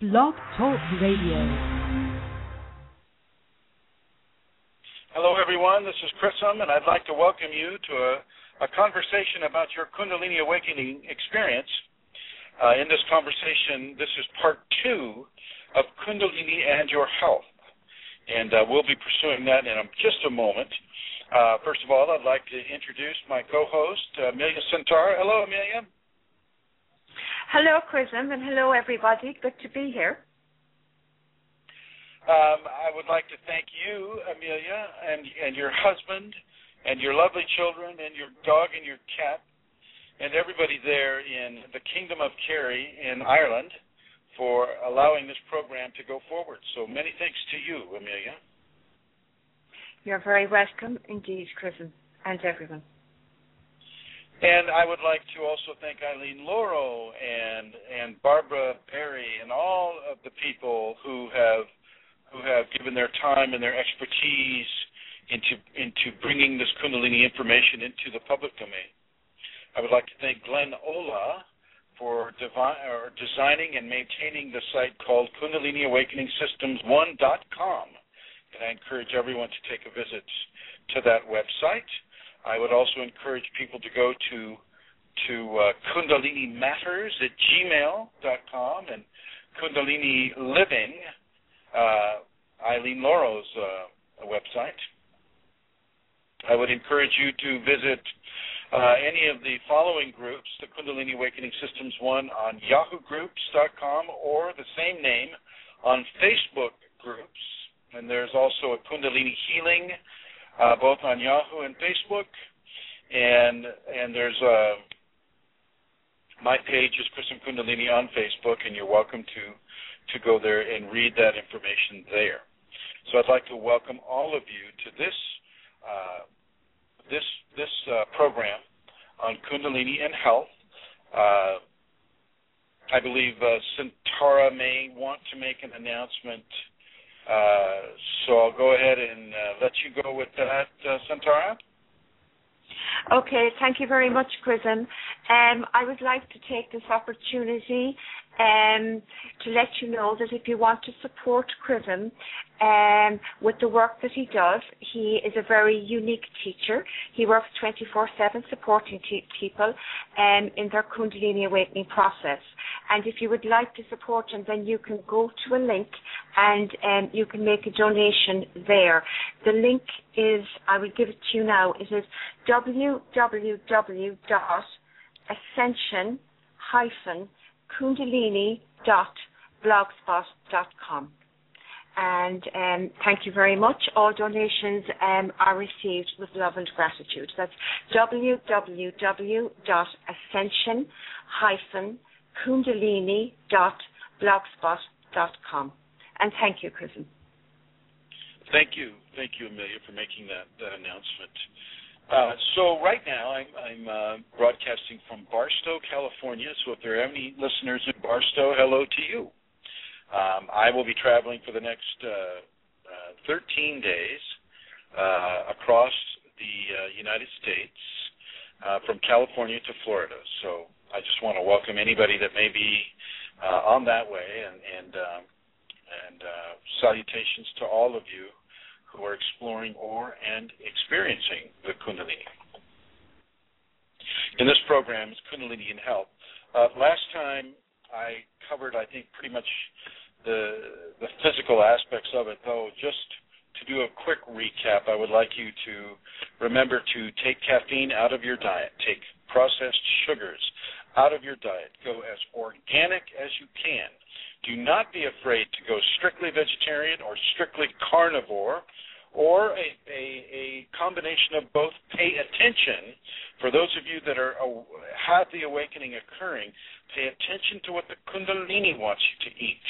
Blog Talk Radio. Hello, everyone. This is Chrism, and I'd like to welcome you to a, a conversation about your Kundalini awakening experience. Uh, in this conversation, this is part two of Kundalini and your health, and uh, we'll be pursuing that in a, just a moment. Uh, first of all, I'd like to introduce my co-host, Amelia Santara. Hello, Amelia. Hello, Chrism, and hello, everybody. Good to be here. Um, I would like to thank you, Amelia, and and your husband, and your lovely children, and your dog and your cat, and everybody there in the Kingdom of Kerry in Ireland for allowing this program to go forward. So many thanks to you, Amelia. You're very welcome indeed, Chrism, and everyone. And I would like to also thank Eileen Lauro and and Barbara Perry and all of the people who have who have given their time and their expertise into into bringing this Kundalini information into the public domain. I would like to thank Glenn Ola for devi- or designing and maintaining the site called Kundalini Awakening Systems One.com, and I encourage everyone to take a visit to that website. I would also encourage people to go to to uh, Kundalini Matters at gmail.com and Kundalini Living, uh, Eileen Lauro's uh, website. I would encourage you to visit uh, any of the following groups, the Kundalini Awakening Systems one on yahoo yahoogroups.com or the same name on Facebook groups. And there's also a Kundalini Healing uh, both on Yahoo and Facebook. And and there's uh, my page is Chrism Kundalini on Facebook, and you're welcome to to go there and read that information there. So I'd like to welcome all of you to this uh, this this uh, program on Kundalini and health. Uh, I believe uh, Santara may want to make an announcement uh, so I'll go ahead and uh, let you go with that, uh, Santara. Okay, thank you very much, Chrism. Um, I would like to take this opportunity um, to let you know that if you want to support Chrism um, with the work that he does, he is a very unique teacher. He works 24/7 supporting te- people um, in their Kundalini awakening process. And if you would like to support him, then you can go to a link and um, you can make a donation there. The link is, I will give it to you now. It is www.ascension-kundalini.blogspot.com. And um, thank you very much. All donations um, are received with love and gratitude. That's www.ascension-kundalini.blogspot.com. And thank you, Chrism. Thank you, thank you, Amelia, for making that, that announcement. Uh, so right now I'm, I'm uh, broadcasting from Barstow, California. So if there are any listeners in Barstow, hello to you. Um, I will be traveling for the next uh, 13 days uh, across the uh, United States uh, from California to Florida. So I just want to welcome anybody that may be on that way, and and, um, and salutations to all of you who are exploring or and experiencing the Kundalini. In this program is Kundalini in Health. Uh, last time I covered, I think, pretty much the the physical aspects of it. Though, just to do a quick recap, I would like you to remember to take caffeine out of your diet, take processed sugars out of your diet, go as organic as you can. Do not be afraid to go strictly vegetarian or strictly carnivore or a, a, a, combination of both. Pay attention for those of you that are have the awakening occurring. Pay attention to what the Kundalini wants you to eat.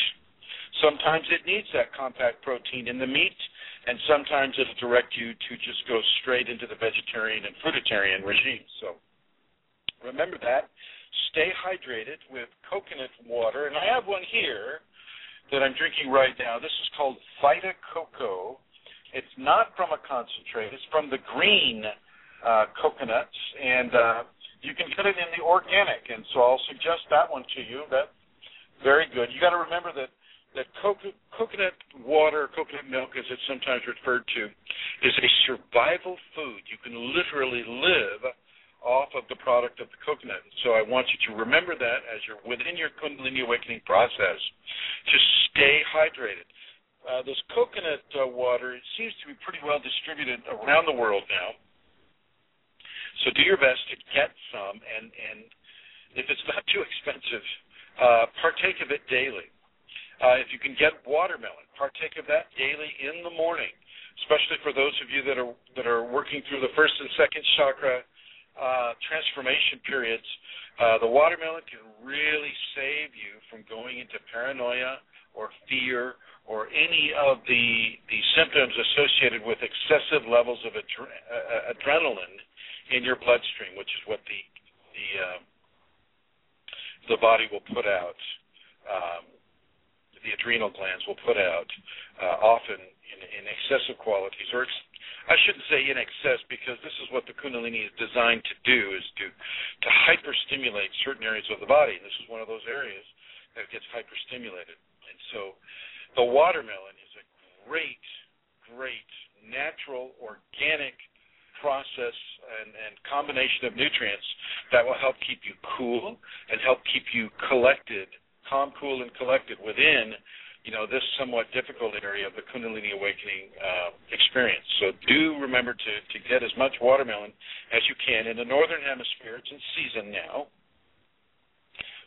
Sometimes it needs that compact protein in the meat, and sometimes it'll direct you to just go straight into the vegetarian and fruitarian regime. So remember that. Stay hydrated with coconut water, and I have one here that I'm drinking right now. This is called Vita Coco it's not from a concentrate. It's from the green uh, coconuts, and uh, you can get it in the organic. And so I'll suggest that one to you. That very good. You got to remember that that coconut water, coconut milk, as it's sometimes referred to, is a survival food. You can literally live off of the product of the coconut. So I want you to remember that as you're within your Kundalini awakening process, to stay hydrated. Uh, this coconut uh, water it seems to be pretty well distributed around the world now. So do your best to get some, and and if it's not too expensive, uh, partake of it daily. Uh, if you can get watermelon, partake of that daily in the morning, especially for those of you that are that are working through the first and second chakra uh, transformation periods. Uh, the watermelon can really save you from going into paranoia or fear or any of the the symptoms associated with excessive levels of adre- uh, adrenaline in your bloodstream, which is what the the uh, the body will put out. Um, the adrenal glands will put out uh, often in, in excessive qualities, or ex- I shouldn't say in excess because this is what the Kundalini is designed to do: is to to hyperstimulate certain areas of the body. And this is one of those areas that gets hyperstimulated. And so, the watermelon is a great, great natural, organic process and, and combination of nutrients that will help keep you cool and help keep you collected calm, cool, and collected within, you know, this somewhat difficult area of the Kundalini awakening uh, experience. So do remember to, to get as much watermelon as you can. In the northern hemisphere, it's in season now,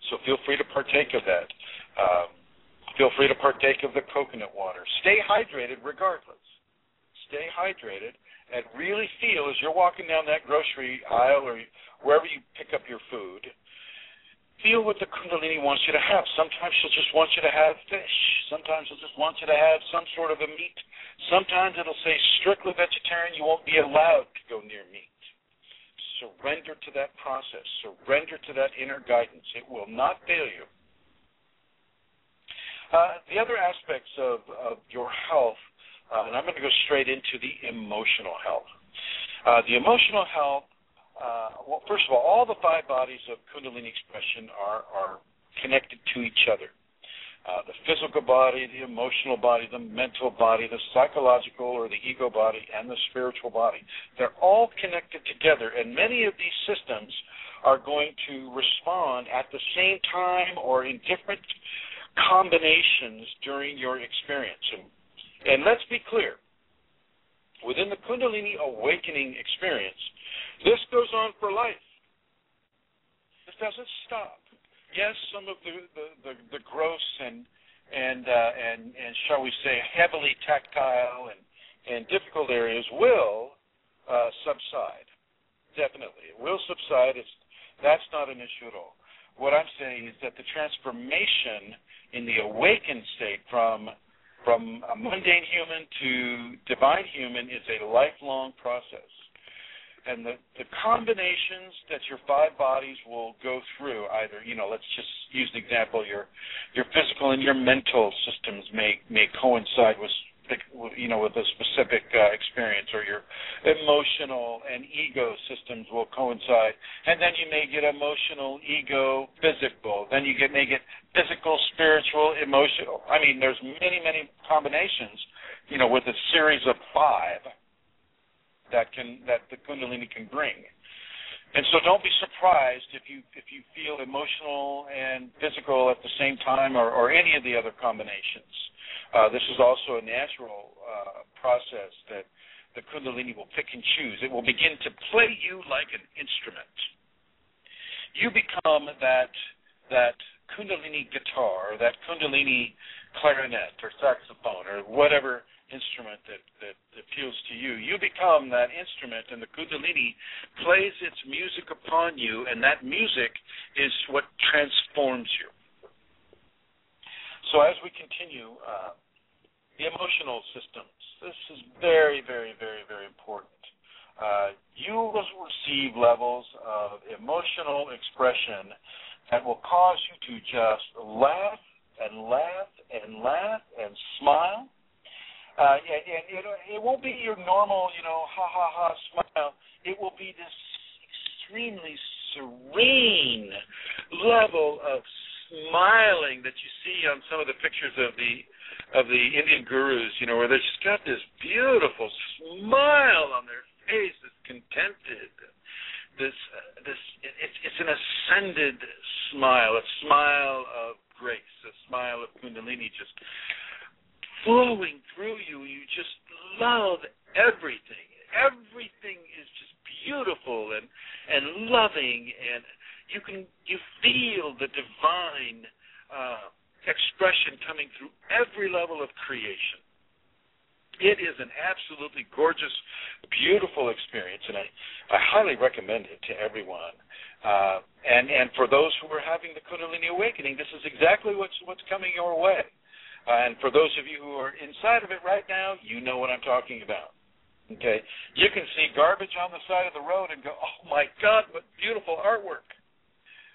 so feel free to partake of that. Um, feel free to partake of the coconut water. Stay hydrated regardless. Stay hydrated and really feel as you're walking down that grocery aisle or wherever you pick up your food – feel what the Kundalini wants you to have. Sometimes she'll just want you to have fish. Sometimes she'll just want you to have some sort of a meat. Sometimes it'll say strictly vegetarian. You won't be allowed to go near meat. Surrender to that process. Surrender to that inner guidance. It will not fail you. Uh, the other aspects of, of your health, uh, and I'm going to go straight into the emotional health. Uh, the emotional health uh, well, first of all, all the five bodies of Kundalini expression are, are connected to each other. Uh, the physical body, the emotional body, the mental body, the psychological or the ego body, and the spiritual body. They're all connected together, and many of these systems are going to respond at the same time or in different combinations during your experience. And, and let's be clear within the Kundalini awakening experience, this goes on for life. This doesn't stop. Yes, some of the the, the, the gross and and uh, and and shall we say heavily tactile and and difficult areas will uh, subside. Definitely, it will subside. It's that's not an issue at all. What I'm saying is that the transformation in the awakened state from from a mundane human to divine human is a lifelong process. And the, the combinations that your five bodies will go through either you know let's just use an example your your physical and your mental systems may may coincide with you know with a specific uh, experience or your emotional and ego systems will coincide. And then you may get emotional ego physical. Then you get may get physical spiritual emotional. I mean there's many many combinations you know with a series of five that can that the Kundalini can bring. And so don't be surprised if you if you feel emotional and physical at the same time or, or any of the other combinations. Uh, this is also a natural uh, process that the Kundalini will pick and choose. It will begin to play you like an instrument. You become that that Kundalini guitar, that Kundalini clarinet or saxophone or whatever instrument that, that appeals to you. You become that instrument, and the Kundalini plays its music upon you, and that music is what transforms you. So as we continue, uh, the emotional systems. This is very, very, very, very important. Uh, you will receive levels of emotional expression that will cause you to just laugh and laugh and laugh and smile uh, and, and it, it won't be your normal, you know, ha ha ha smile. It will be this extremely serene level of smiling that you see on some of the pictures of the of the Indian gurus, you know, where they just got this beautiful smile on their face, this contented, this uh, this it's it's an ascended smile, a smile of grace, a smile of kundalini just flowing through you. You just love everything. Everything is just beautiful and and loving, and you can you feel the divine uh, expression coming through every level of creation. It is an absolutely gorgeous, beautiful experience, and I, I highly recommend it to everyone. Uh, and and for those who are having the Kundalini awakening, this is exactly what's what's coming your way. Uh, and for those of you who are inside of it right now, you know what I'm talking about. Okay, you can see garbage on the side of the road and go, "Oh my God, what beautiful artwork!"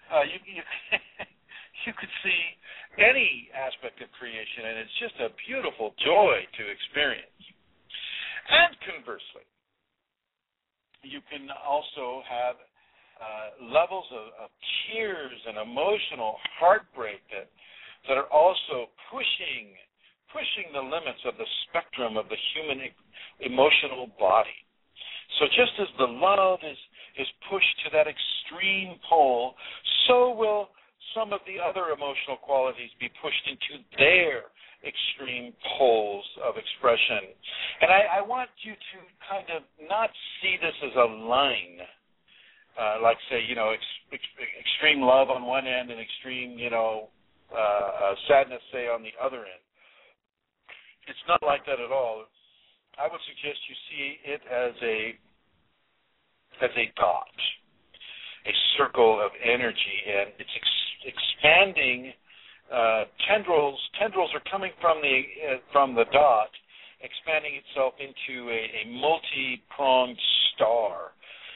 Uh, you you, you could see any aspect of creation, and it's just a beautiful joy to experience. And conversely, you can also have uh, levels of, of tears and emotional heartbreak that that are also pushing pushing the limits of the spectrum of the human emotional body. So just as the love is is pushed to that extreme pole, so will some of the other emotional qualities be pushed into their extreme poles of expression. And I, I want you to kind of not see this as a line, uh, like say, you know, ex- ex- extreme love on one end and extreme, you know, uh, uh, sadness, say, on the other end. It's not like that at all. I would suggest you see it as a as a dot, a circle of energy, and it's ex- expanding. Uh, tendrils tendrils are coming from the uh, from the dot, expanding itself into a, a multi-pronged star,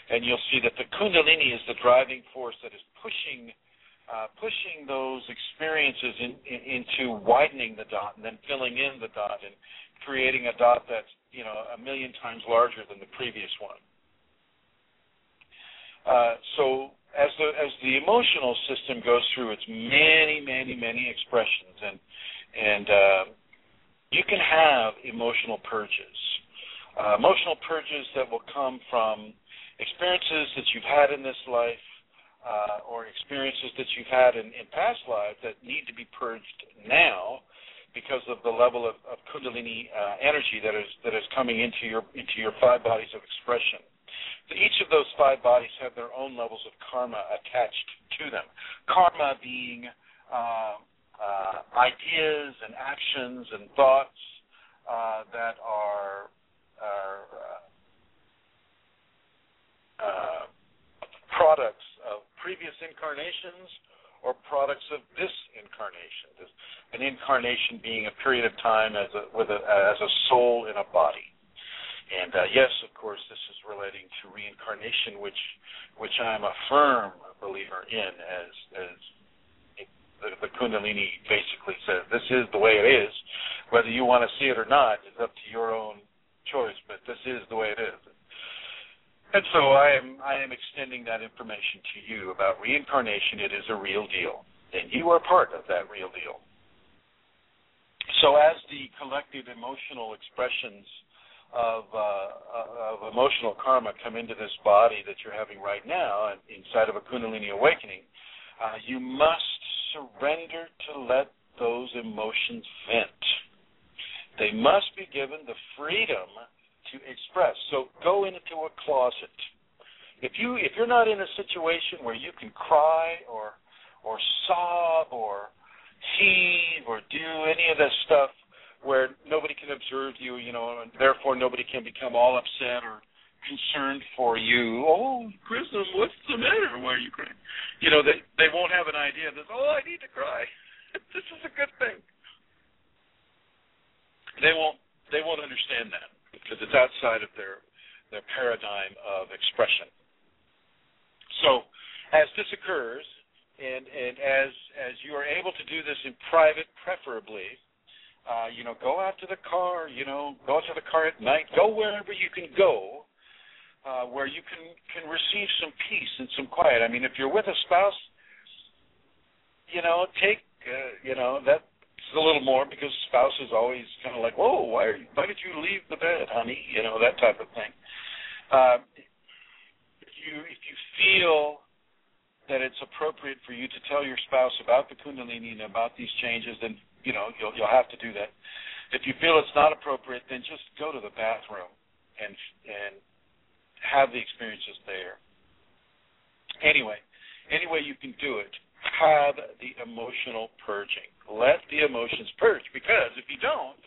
and you'll see that the Kundalini is the driving force that is pushing uh, pushing those experiences in, in, into widening the dot and then filling in the dot and creating a dot that's you know a million times larger than the previous one. Uh, so as the as the emotional system goes through its many many many expressions and and uh, you can have emotional purges, uh, emotional purges that will come from experiences that you've had in this life uh, or experiences that you've had in, in past lives that need to be purged now because of the level of, of kundalini uh, energy that is that is coming into your into your five bodies of expression. So each of those five bodies have their own levels of karma attached to them. Karma being uh, uh, ideas and actions and thoughts uh, that are are uh, uh, products previous incarnations or products of this incarnation. This, an incarnation being a period of time as a with a as a soul in a body. And uh, yes, of course, this is relating to reincarnation, which which I'm a firm believer in, as as the, the Kundalini basically says. This is the way it is. Whether you want to see it or not is up to your own choice, but this is the way it is. And so I am I am extending that information to you about reincarnation. It is a real deal, and you are part of that real deal. So as the collective emotional expressions of uh, of emotional karma come into this body that you're having right now, inside of a Kundalini awakening, uh, you must surrender to let those emotions vent. They must be given the freedom to express. So go into a closet. If you if you're not in a situation where you can cry or or sob or heave or do any of this stuff where nobody can observe you, you know, and therefore nobody can become all upset or concerned for you. Oh, Chrism, what's the matter? Why are you crying? You know, they they won't have an idea that oh, I need to cry. this is a good thing. They won't they won't understand that because it's outside of their their paradigm of expression. So, as this occurs, and and as as you are able to do this in private, preferably, uh, you know, go out to the car, you know, go out to the car at night, go wherever you can go, uh, where you can can receive some peace and some quiet. I mean, if you're with a spouse, you know, take, uh, you know, that's a little more because spouse is always kind of like, whoa, why are you, why did you leave the bed, honey? You know, that type of thing. Uh, if you if you feel that it's appropriate for you to tell your spouse about the Kundalini and about these changes, then you know you'll you'll have to do that. If you feel it's not appropriate, then just go to the bathroom and and have the experiences there. Anyway, any way you can do it, have the emotional purging. Let the emotions purge because if you don't,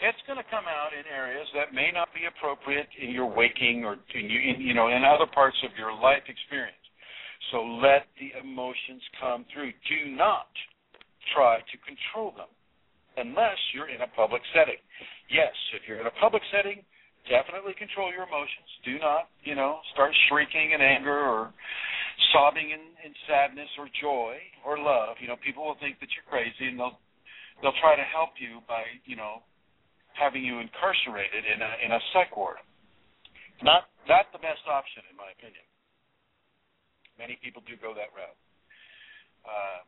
it's going to come out in areas that may not be appropriate in your waking or in you, in, you know in other parts of your life experience. So let the emotions come through. Do not try to control them unless you're in a public setting. Yes, if you're in a public setting, definitely control your emotions. Do not, you know, start shrieking in anger or sobbing in, in sadness or joy or love. You know, people will think that you're crazy and they'll they'll try to help you by, you know, having you incarcerated in a in a psych ward. Not not the best option in my opinion. Many people do go that route. Uh,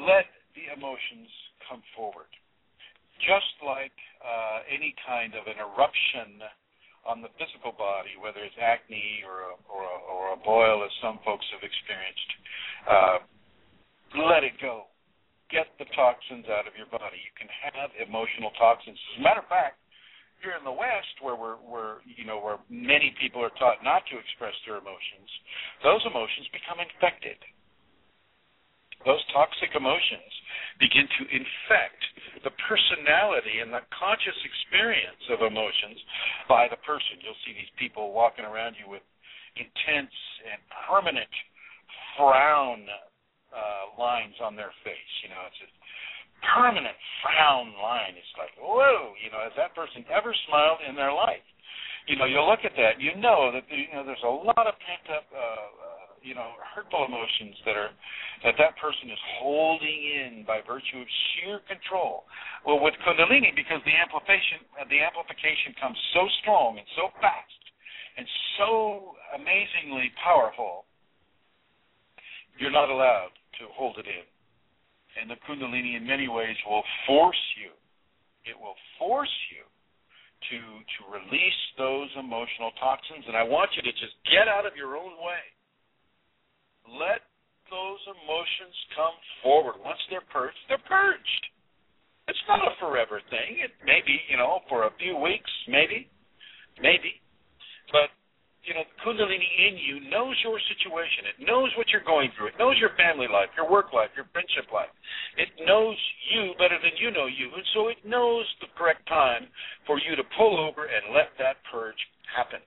let the emotions come forward. Just like uh, any kind of an eruption on the physical body, whether it's acne or a, or a, or a boil, as some folks have experienced, uh, let it go. Get the toxins out of your body. You can have emotional toxins. As a matter of fact, here in the West, where we're, where you know, where many people are taught not to express their emotions, those emotions become infected. Those toxic emotions begin to infect the personality and the conscious experience of emotions by the person. You'll see these people walking around you with intense and permanent frown uh, lines on their face. You know, it's a permanent frown line. It's like, whoa, you know, has that person ever smiled in their life? You know, you look at that, you know that you know there's a lot of pent up, uh, uh, you know, hurtful emotions that are that that person is holding in by virtue of sheer control. Well, with Kundalini, because the amplification the amplification comes so strong and so fast and so amazingly powerful, you're not allowed to hold it in. And the Kundalini, in many ways, will force you. It will force you to to release those emotional toxins. And I want you to just get out of your own way. Let those emotions come forward. Once they're purged, they're purged. It's not a forever thing. It may be, you know, for a few weeks, maybe, maybe. But you know, Kundalini in you knows your situation. It knows what you're going through. It knows your family life, your work life, your friendship life. It knows you better than you know you, and so it knows the correct time for you to pull over and let that purge happen.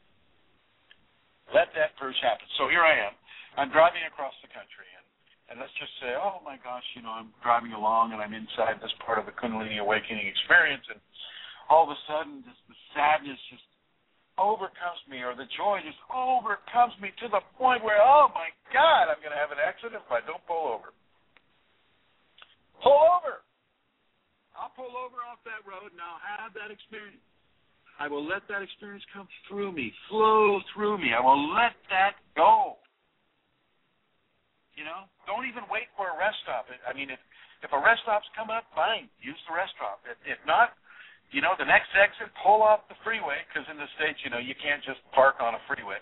Let that purge happen. So here I am. I'm driving across the country, and and let's just say, oh my gosh, you know, I'm driving along and I'm inside this part of the Kundalini awakening experience, and all of a sudden, just the sadness just overcomes me or the joy just overcomes me to the point where, oh my God, I'm going to have an accident if I don't pull over. Pull over. I'll pull over off that road and I'll have that experience. I will let that experience come through me, flow through me. I will let that go. You know, don't even wait for a rest stop. I mean, if if a rest stop's come up, fine, use the rest stop. If, if not, you know, the next exit, pull off the freeway because in the states, you know, you can't just park on a freeway.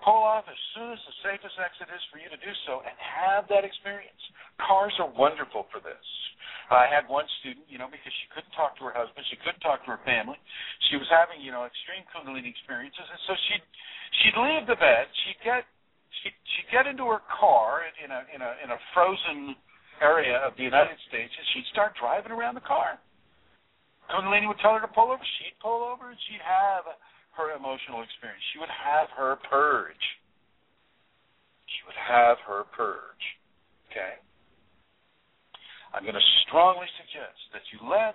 Pull off as soon as the safest exit is for you to do so, and have that experience. Cars are wonderful for this. I had one student, you know, because she couldn't talk to her husband, she couldn't talk to her family. She was having, you know, extreme kundalini experiences, and so she'd she'd leave the bed, she'd get she'd, she'd get into her car in a in a in a frozen area of the United States, and she'd start driving around the car Kundalini would tell her to pull over. She'd pull over and she'd have her emotional experience. She would have her purge. She would have her purge. Okay? I'm going to strongly suggest that you let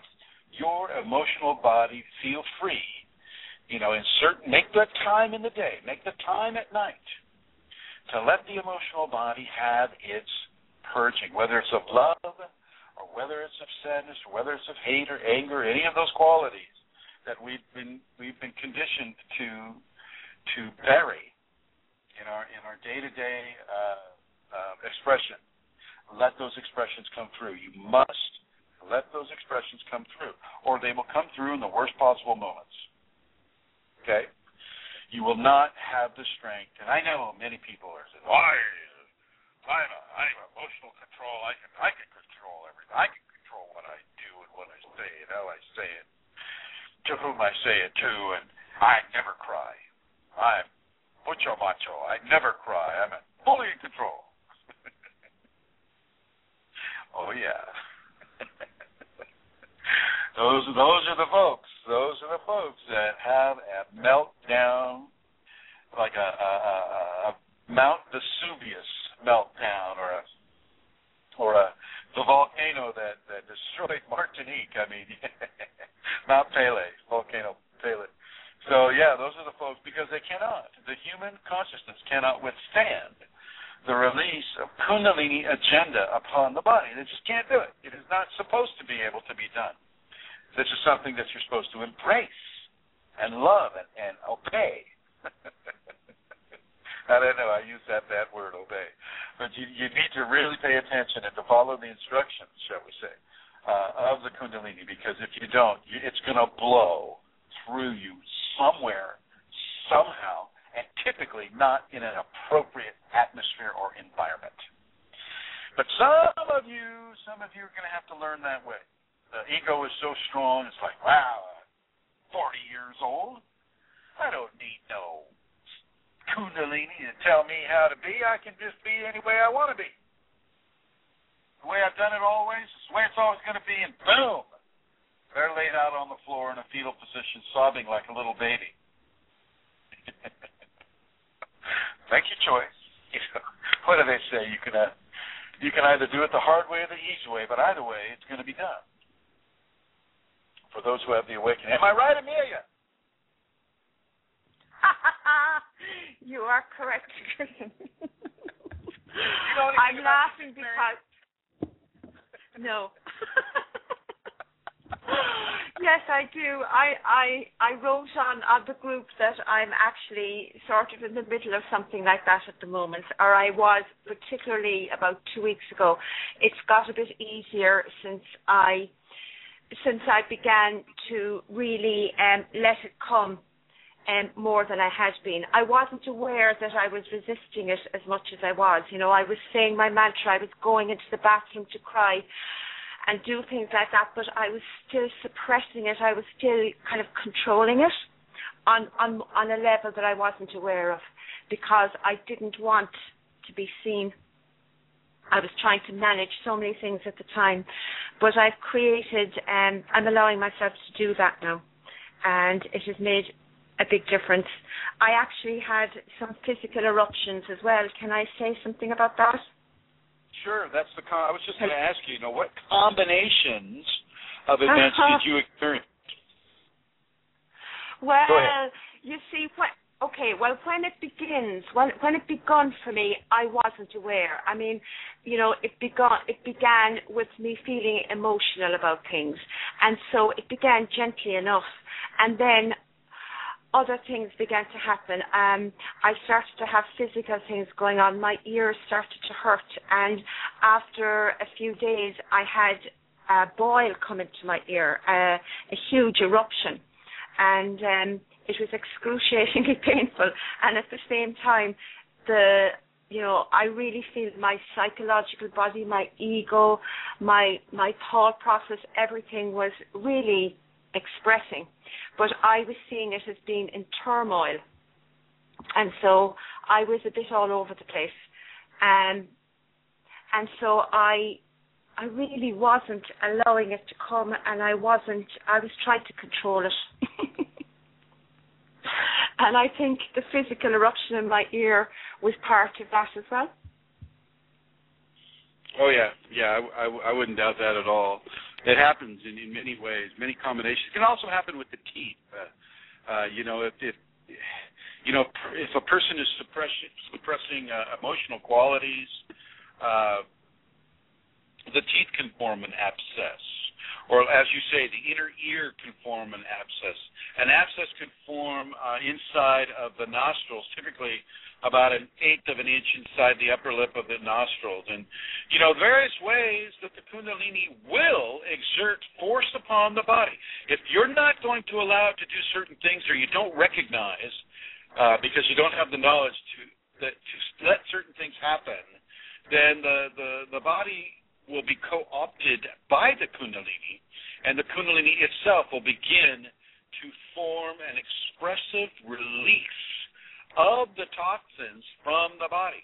your emotional body feel free. You know, insert, make the time in the day, make the time at night to let the emotional body have its purging, whether it's of love or whether it's of sadness, or whether it's of hate or anger, any of those qualities that we've been we've been conditioned to to bury in our in our day to day expression. let those expressions come through. You must let those expressions come through, or they will come through in the worst possible moments. Okay? You will not have the strength, and I know many people are saying, "Why? I'm I'm emotional control. I can I can control everything. I can control what I do and what I say and how I say it, to whom I say it to, and I never cry. I'm mucho macho. I never cry. I'm fully in control. oh yeah. those those are the folks. Those are the folks that have a meltdown, like a, a, a, a Mount Vesuvius meltdown, or a or a the volcano that that destroyed Martinique. I mean, Mount Pele, volcano Pele. So yeah, those are the folks because they cannot. The human consciousness cannot withstand the release of Kundalini agenda upon the body. They just can't do it. It is not supposed to be able to be done. This is something that you're supposed to embrace and love and, and obey. I don't know. I use that that word, obey, but you you need to really pay attention and to follow the instructions, shall we say, uh, of the Kundalini, because if you don't, you, it's going to blow through you somewhere, somehow, and typically not in an appropriate atmosphere or environment. But some of you, some of you are going to have to learn that way. The ego is so strong, it's like, wow, 40 years old. I don't need no kundalini to tell me how to be. I can just be any way I want to be. The way I've done it always, it's the way it's always going to be, and boom, they're laid out on the floor in a fetal position, sobbing like a little baby. Make your choice. What do they say? You can uh, you can either do it the hard way or the easy way, but either way, it's going to be done. For those who have the awakening. Am I right, Amelia? you are correct, you I'm laughing because no. yes, I do. I, I I wrote on on the group that I'm actually sort of in the middle of something like that at the moment, or I was particularly about two weeks ago. It's got a bit easier since I since I began to really um, let it come um, more than I had been. I wasn't aware that I was resisting it as much as I was. You know, I was saying my mantra. I was going into the bathroom to cry and do things like that, but I was still suppressing it. I was still kind of controlling it on on on a level that I wasn't aware of because I didn't want to be seen. I was trying to manage so many things at the time, but I've created. Um, I'm allowing myself to do that now, and it has made a big difference. I actually had some physical eruptions as well. Can I say something about that? Sure, that's the. Con- I was just going to ask you. You know, what combinations of events uh-huh. did you experience? Well, you see, what? Okay, well, when it begins, when when it began for me, I wasn't aware. I mean, you know, it began it began with me feeling emotional about things, and so it began gently enough, and then other things began to happen. Um, I started to have physical things going on. My ears started to hurt, and after a few days, I had a boil come into my ear, uh, a huge eruption, and um, it was excruciatingly painful. And at the same time, the you know, I really feel my psychological body, my ego, my my thought process, everything was really expressing but I was seeing it as being in turmoil. And so I was a bit all over the place. Um, and so I I really wasn't allowing it to come and I wasn't I was trying to control it. and I think the physical eruption in my ear was part of that as well. Oh yeah, yeah, I, I, I wouldn't doubt that at all. It happens in, in many ways, many combinations. It can also happen with the teeth. Uh, uh, you know, if, if you know if a person is suppressing suppressing uh, emotional qualities, uh, the teeth can form an abscess, or as you say, the inner ear can form an abscess. An abscess can form uh, inside of the nostrils, typically about an eighth of an inch inside the upper lip of the nostrils. And, you know, various ways that the Kundalini will exert force upon the body. If you're not going to allow it to do certain things or you don't recognize, uh, because you don't have the knowledge to, that, to let certain things happen, then the, the, the body will be co-opted by the Kundalini, and the Kundalini itself will begin to form an expressive release of the toxins from the body.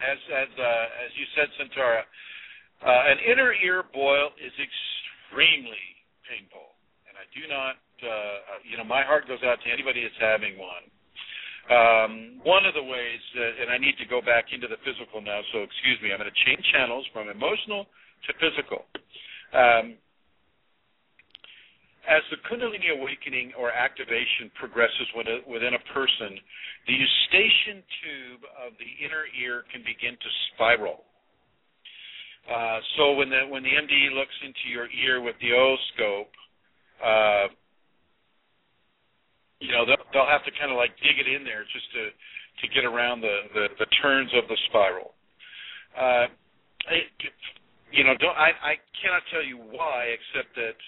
As as uh, as you said, Santara, uh, an inner ear boil is extremely painful, and I do not, uh, you know, my heart goes out to anybody that's having one. Um, one of the ways, uh, and I need to go back into the physical now, so excuse me, I'm going to change channels from emotional to physical. Um, as the Kundalini awakening or activation progresses within a person, the eustachian tube of the inner ear can begin to spiral. Uh, so when the when the MD looks into your ear with the otoscope, uh, you know they'll, they'll have to kind of like dig it in there just to to get around the the, the turns of the spiral. Uh, it, you know, don't I I cannot tell you why, except that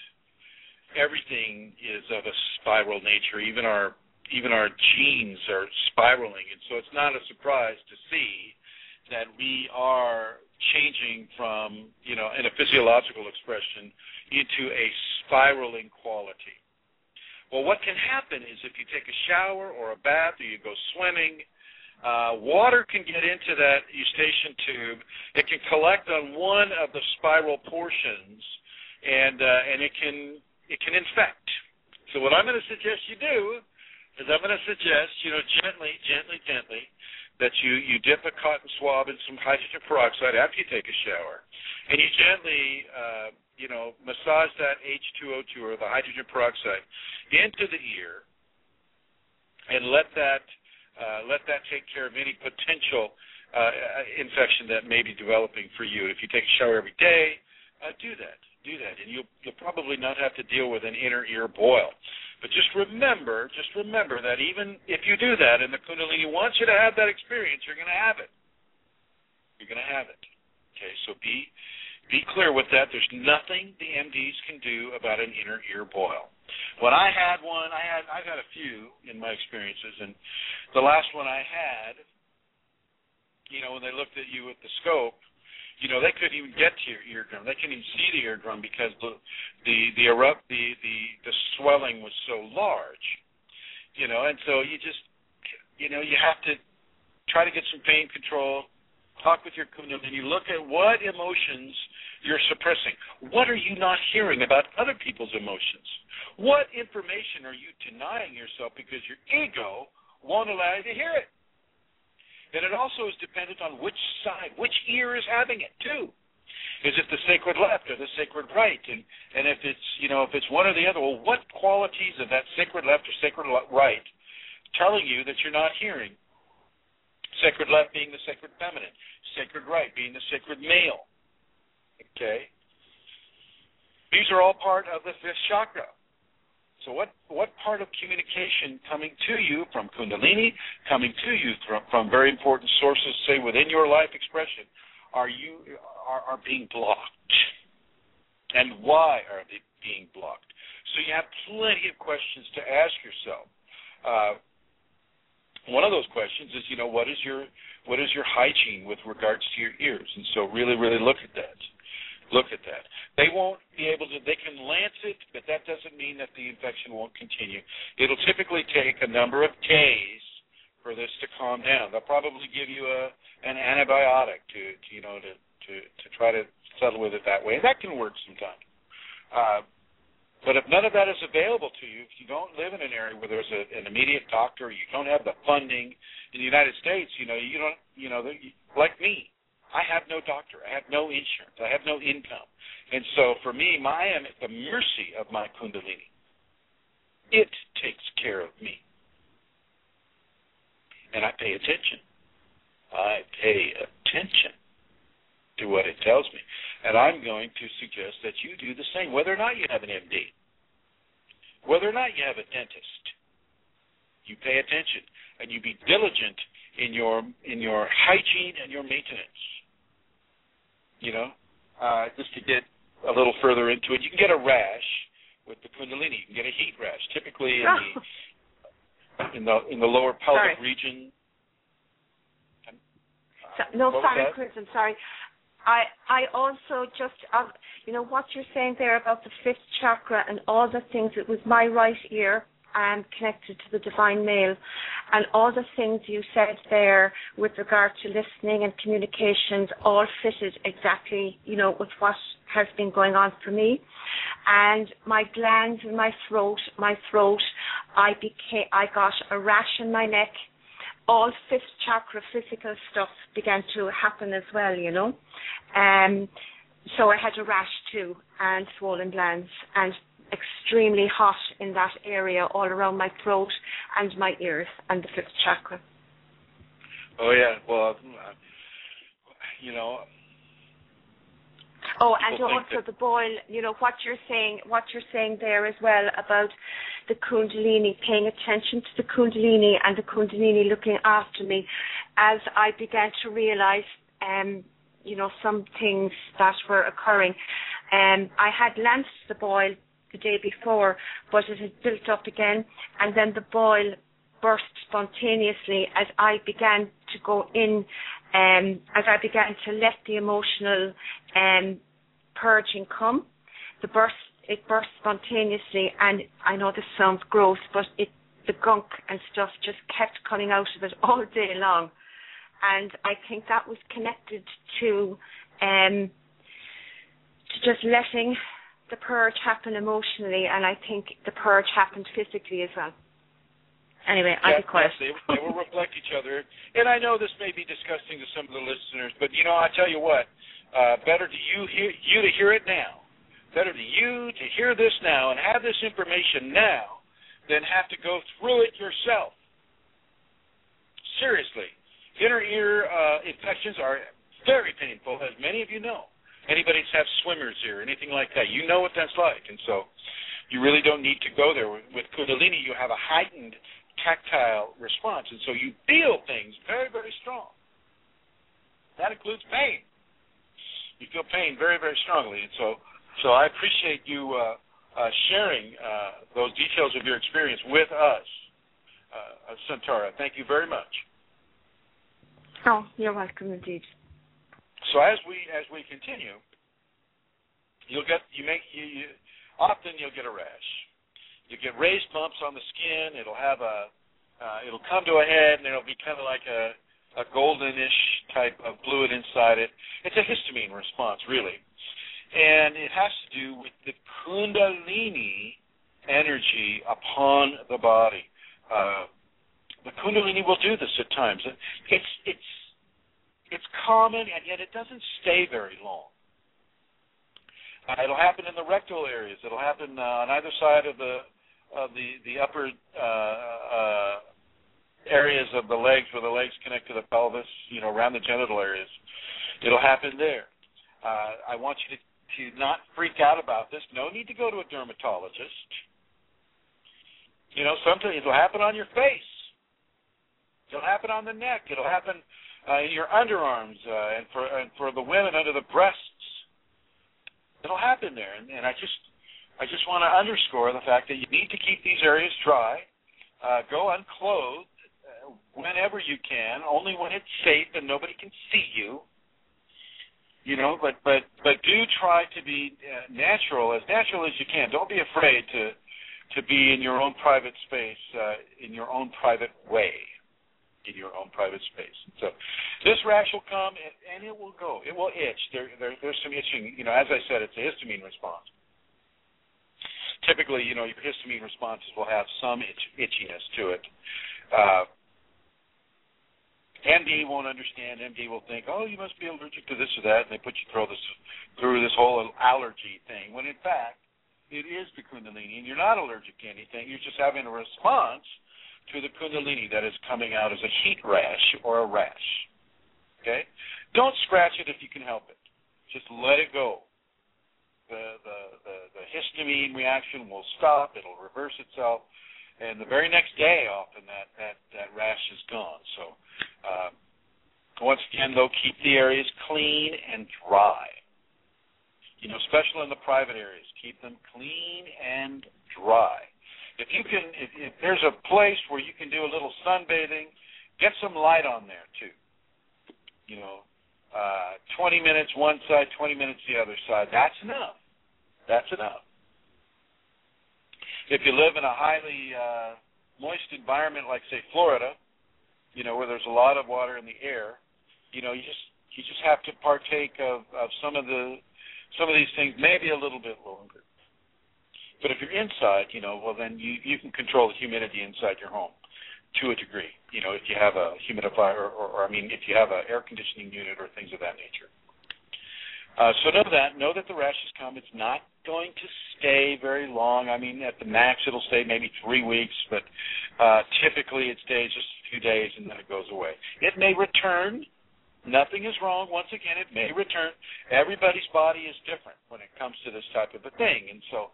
everything is of a spiral nature. Even our even our genes are spiraling, and so it's not a surprise to see that we are changing from you know in a physiological expression into a spiraling quality. Well, what can happen is if you take a shower or a bath or you go swimming, uh, water can get into that eustachian tube. It can collect on one of the spiral portions, and uh, and it can it can infect. So what I'm going to suggest you do is I'm going to suggest, you know, gently, gently, gently, that you you dip a cotton swab in some hydrogen peroxide after you take a shower, and you gently, uh, you know, massage that H2O2 or the hydrogen peroxide into the ear, and let that uh, let that take care of any potential uh, infection that may be developing for you. If you take a shower every day, uh, do that do that, and you'll you'll probably not have to deal with an inner ear boil. But just remember, just remember that even if you do that, and the Kundalini wants you to have that experience, you're going to have it. You're going to have it. Okay, so be be clear with that. There's nothing the MDs can do about an inner ear boil. When I had one, I had I've had a few in my experiences, and the last one I had, you know, when they looked at you with the scope, you know they couldn't even get to your eardrum. They couldn't even see the eardrum because the the the erupt the the the swelling was so large. You know, and so you just you know you have to try to get some pain control. Talk with your kundalini. You look at what emotions you're suppressing. What are you not hearing about other people's emotions? What information are you denying yourself because your ego won't allow you to hear it? Then it also is dependent on which side, which ear is having it too. Is it the sacred left or the sacred right? And and if it's you know if it's one or the other, well, what qualities of that sacred left or sacred right telling you that you're not hearing? Sacred left being the sacred feminine, sacred right being the sacred male. Okay. These are all part of the fifth chakra. So what what part of communication coming to you from Kundalini, coming to you from, from very important sources, say within your life expression, are you are, are being blocked, and why are they being blocked? So you have plenty of questions to ask yourself. Uh, one of those questions is, you know, what is your what is your hygiene with regards to your ears? And so really, really look at that look at that. They won't be able to, they can lance it, but that doesn't mean that the infection won't continue. It'll typically take a number of days for this to calm down. They'll probably give you a an antibiotic to, to you know to, to to try to settle with it that way, that can work sometimes. Uh, but if none of that is available to you, if you don't live in an area where there's a, an immediate doctor, you don't have the funding in the United States, you know, you don't, you know, like me, I have no doctor. I have no insurance. I have no income. And so for me, I am at the mercy of my Kundalini. It takes care of me. And I pay attention. I pay attention to what it tells me. And I'm going to suggest that you do the same, whether or not you have an MD, whether or not you have a dentist. You pay attention and you be diligent in your in your hygiene and your maintenance. You know, uh, just to get a little further into it, you can get a rash with the kundalini. You can get a heat rash, typically in the in the in the lower pelvic sorry. region. So, no, sorry? Chris. I'm sorry. I I also just uh, you know what you're saying there about the fifth chakra and all the things. It was my right ear and connected to the divine male, and all the things you said there with regard to listening and communications all fitted exactly you know with what has been going on for me. And my glands in my throat, my throat, I became I got a rash in my neck all fifth chakra physical stuff began to happen as well, you know. Um, so I had a rash too and swollen glands and extremely hot in that area all around my throat and my ears and the fifth chakra. Oh yeah, well, you know, Oh, and also the boil, you know, what you're saying, what you're saying there as well about the Kundalini, paying attention to the Kundalini and the Kundalini looking after me as I began to realize, um, you know, some things that were occurring. Um, I had lanced the boil the day before, but it had built up again, and then the boil burst spontaneously as I began to go in, um, as I began to let the emotional um, purging come. The burst it burst spontaneously, and I know this sounds gross, but it the gunk and stuff just kept coming out of it all day long, and I think that was connected to um, to just letting the purge happened emotionally, and I think the purge happened physically as well. Anyway, I'll be yes, yes, they, they will reflect each other. And I know this may be disgusting to some of the listeners, but you know, I tell you what, uh, better to you hear you to hear it now. Better to you to hear this now and have this information now than have to go through it yourself. Seriously, inner ear uh, infections are very painful, as many of you know. Anybody's have swimmer's ear, anything like that, you know what that's like, and so you really don't need to go there. With, with Kundalini, you have a heightened tactile response, and so you feel things very, very strong. That includes pain. You feel pain very, very strongly, and so so I appreciate you uh, uh, sharing uh, those details of your experience with us, uh, Santara. Thank you very much. Oh, you're welcome indeed. So as we as we continue, you'll get you make you, you often you'll get a rash. You get raised bumps on the skin. It'll have a uh, it'll come to a head and it'll be kind of like a a goldenish type of fluid inside it. It's a histamine response, really, and it has to do with the kundalini energy upon the body. Uh, the kundalini will do this at times. It's it's it's common and yet it doesn't stay very long. Uh, it'll happen in the rectal areas. It'll happen uh, on either side of the of the the upper uh, uh, areas of the legs where the legs connect to the pelvis. You know, around the genital areas. It'll happen there. Uh, I want you to to not freak out about this. No need to go to a dermatologist. You know, sometimes it'll happen on your face. It'll happen on the neck. It'll happen uh, in your underarms, uh, and for and for the women under the breasts. It'll happen there, and, and I just I just want to underscore the fact that you need to keep these areas dry. Uh, go unclothed uh, whenever you can, only when it's safe and nobody can see you. You know, but but but do try to be uh, natural, as natural as you can. Don't be afraid to to be in your own private space, uh, in your own private way in your own private space. So this rash will come and, and it will go. It will itch. There, there, there's some itching. You know, as I said, it's a histamine response. Typically, you know, your histamine responses will have some itch, itchiness to it. Uh, MD won't understand. MD will think, oh, you must be allergic to this or that, and they put you through this through this whole allergy thing. When in fact, it is the Kundalini, and you're not allergic to anything. You're just having a response to the kundalini that is coming out as a heat rash or a rash. Okay? Don't scratch it if you can help it. Just let it go. The, the the the histamine reaction will stop. It'll reverse itself, and the very next day, often that that that rash is gone. So, uh, once again, though, keep the areas clean and dry. You know, especially in the private areas, keep them clean and dry. If you can, if, if there's a place where you can do a little sunbathing, get some light on there too. You know, uh, 20 minutes one side, 20 minutes the other side. That's enough. That's enough. If you live in a highly uh, moist environment like say Florida, you know where there's a lot of water in the air, you know you just you just have to partake of, of some of the some of these things maybe a little bit longer. But if you're inside, you know, well then you you can control the humidity inside your home to a degree. You know, if you have a humidifier or, or, or I mean, if you have an air conditioning unit or things of that nature. Uh, so know that. Know that the rashes come. It's not going to stay very long. I mean, at the max, it'll stay maybe three weeks, but uh, typically it stays just a few days and then it goes away. It may return Nothing is wrong. Once again, it may return. Everybody's body is different when it comes to this type of a thing. And so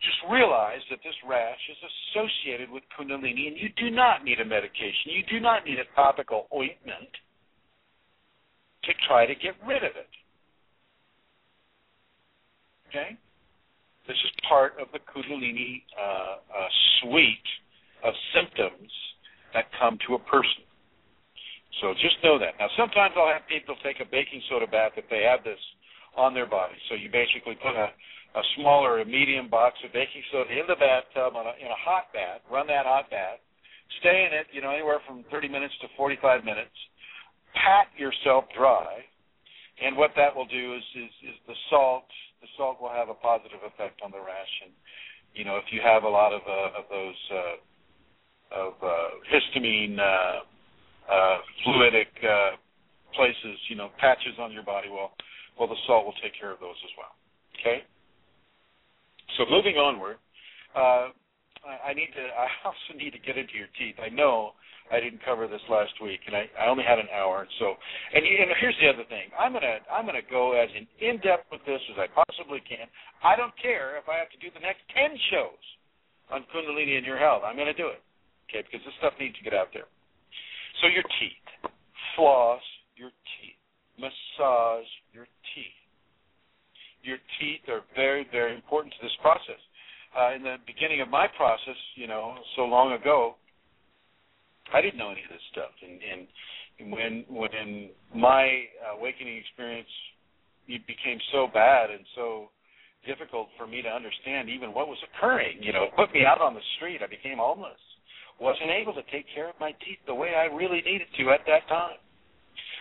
just realize that this rash is associated with Kundalini, and you do not need a medication. You do not need a topical ointment to try to get rid of it. Okay? This is part of the Kundalini uh, uh, suite of symptoms that come to a person. So just know that. Now, sometimes I'll have people take a baking soda bath if they have this on their body. So you basically put a, a smaller, a medium box of baking soda in the bathtub on a, in a hot bath, run that hot bath, stay in it, you know, anywhere from 30 minutes to 45 minutes, pat yourself dry, and what that will do is, is, is the salt, the salt will have a positive effect on the rash. And, you know, if you have a lot of, uh, of those, uh, of uh, histamine, uh, uh, fluidic uh, places, you know, patches on your body, well, well, the salt will take care of those as well. Okay. So moving onward, uh, I, need to. I also need to get into your teeth. I know I didn't cover this last week, and I, I only had an hour. So, and, and here's the other thing. I'm gonna I'm gonna go as in in depth with this as I possibly can. I don't care if I have to do the next ten shows on Kundalini and your health. I'm gonna do it. Okay, because this stuff needs to get out there. So your teeth, floss your teeth, massage your teeth. Your teeth are very, very important to this process. Uh, in the beginning of my process, you know, so long ago, I didn't know any of this stuff, and, and when when my awakening experience it became so bad and so difficult for me to understand even what was occurring, you know, it put me out on the street. I became homeless wasn't able to take care of my teeth the way I really needed to at that time.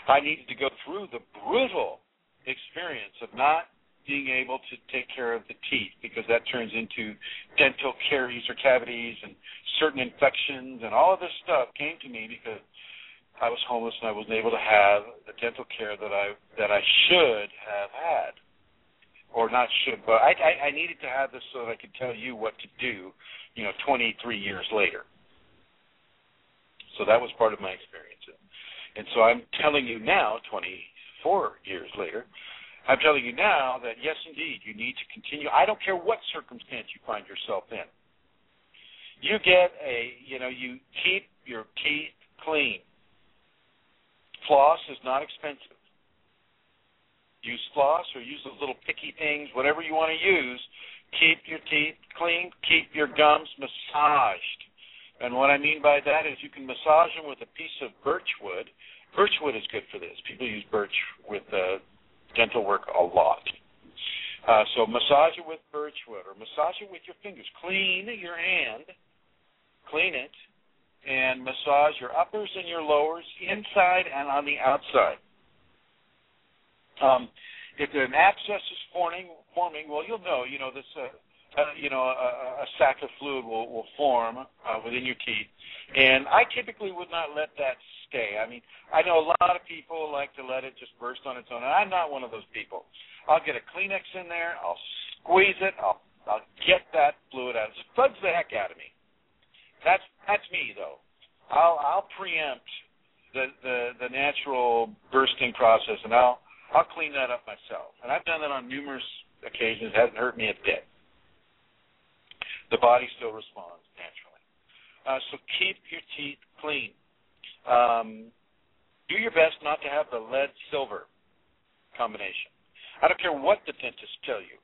I needed to go through the brutal experience of not being able to take care of the teeth because that turns into dental caries or cavities and certain infections and all of this stuff came to me because I was homeless and I wasn't able to have the dental care that I that I should have had. Or not should, but I, I, I needed to have this so that I could tell you what to do, you know, 23 years later. So that was part of my experience. And so I'm telling you now, 24 years later, I'm telling you now that yes, indeed, you need to continue. I don't care what circumstance you find yourself in. You get a, you know, you keep your teeth clean. Floss is not expensive. Use floss or use those little picky things, whatever you want to use. Keep your teeth clean. Keep your gums massaged. And what I mean by that is you can massage them with a piece of birch wood. Birch wood is good for this. People use birch with uh, dental work a lot. Uh, so massage it with birch wood or massage it with your fingers. Clean your hand, clean it, and massage your uppers and your lowers inside and on the outside. Um, if an abscess is forming, forming, well, you'll know. You know this. Uh, uh, you know, a, a sac of fluid will, will form uh, within your teeth. And I typically would not let that stay. I mean, I know a lot of people like to let it just burst on its own, and I'm not one of those people. I'll get a Kleenex in there, I'll squeeze it, I'll I'll get that fluid out. It floods the heck out of me. That's that's me though. I'll I'll preempt the the the natural bursting process, and I'll I'll clean that up myself. And I've done that on numerous occasions. It hasn't hurt me a bit. The body still responds naturally. Uh, so keep your teeth clean. Um, do your best not to have the lead silver combination. I don't care what the dentists tell you.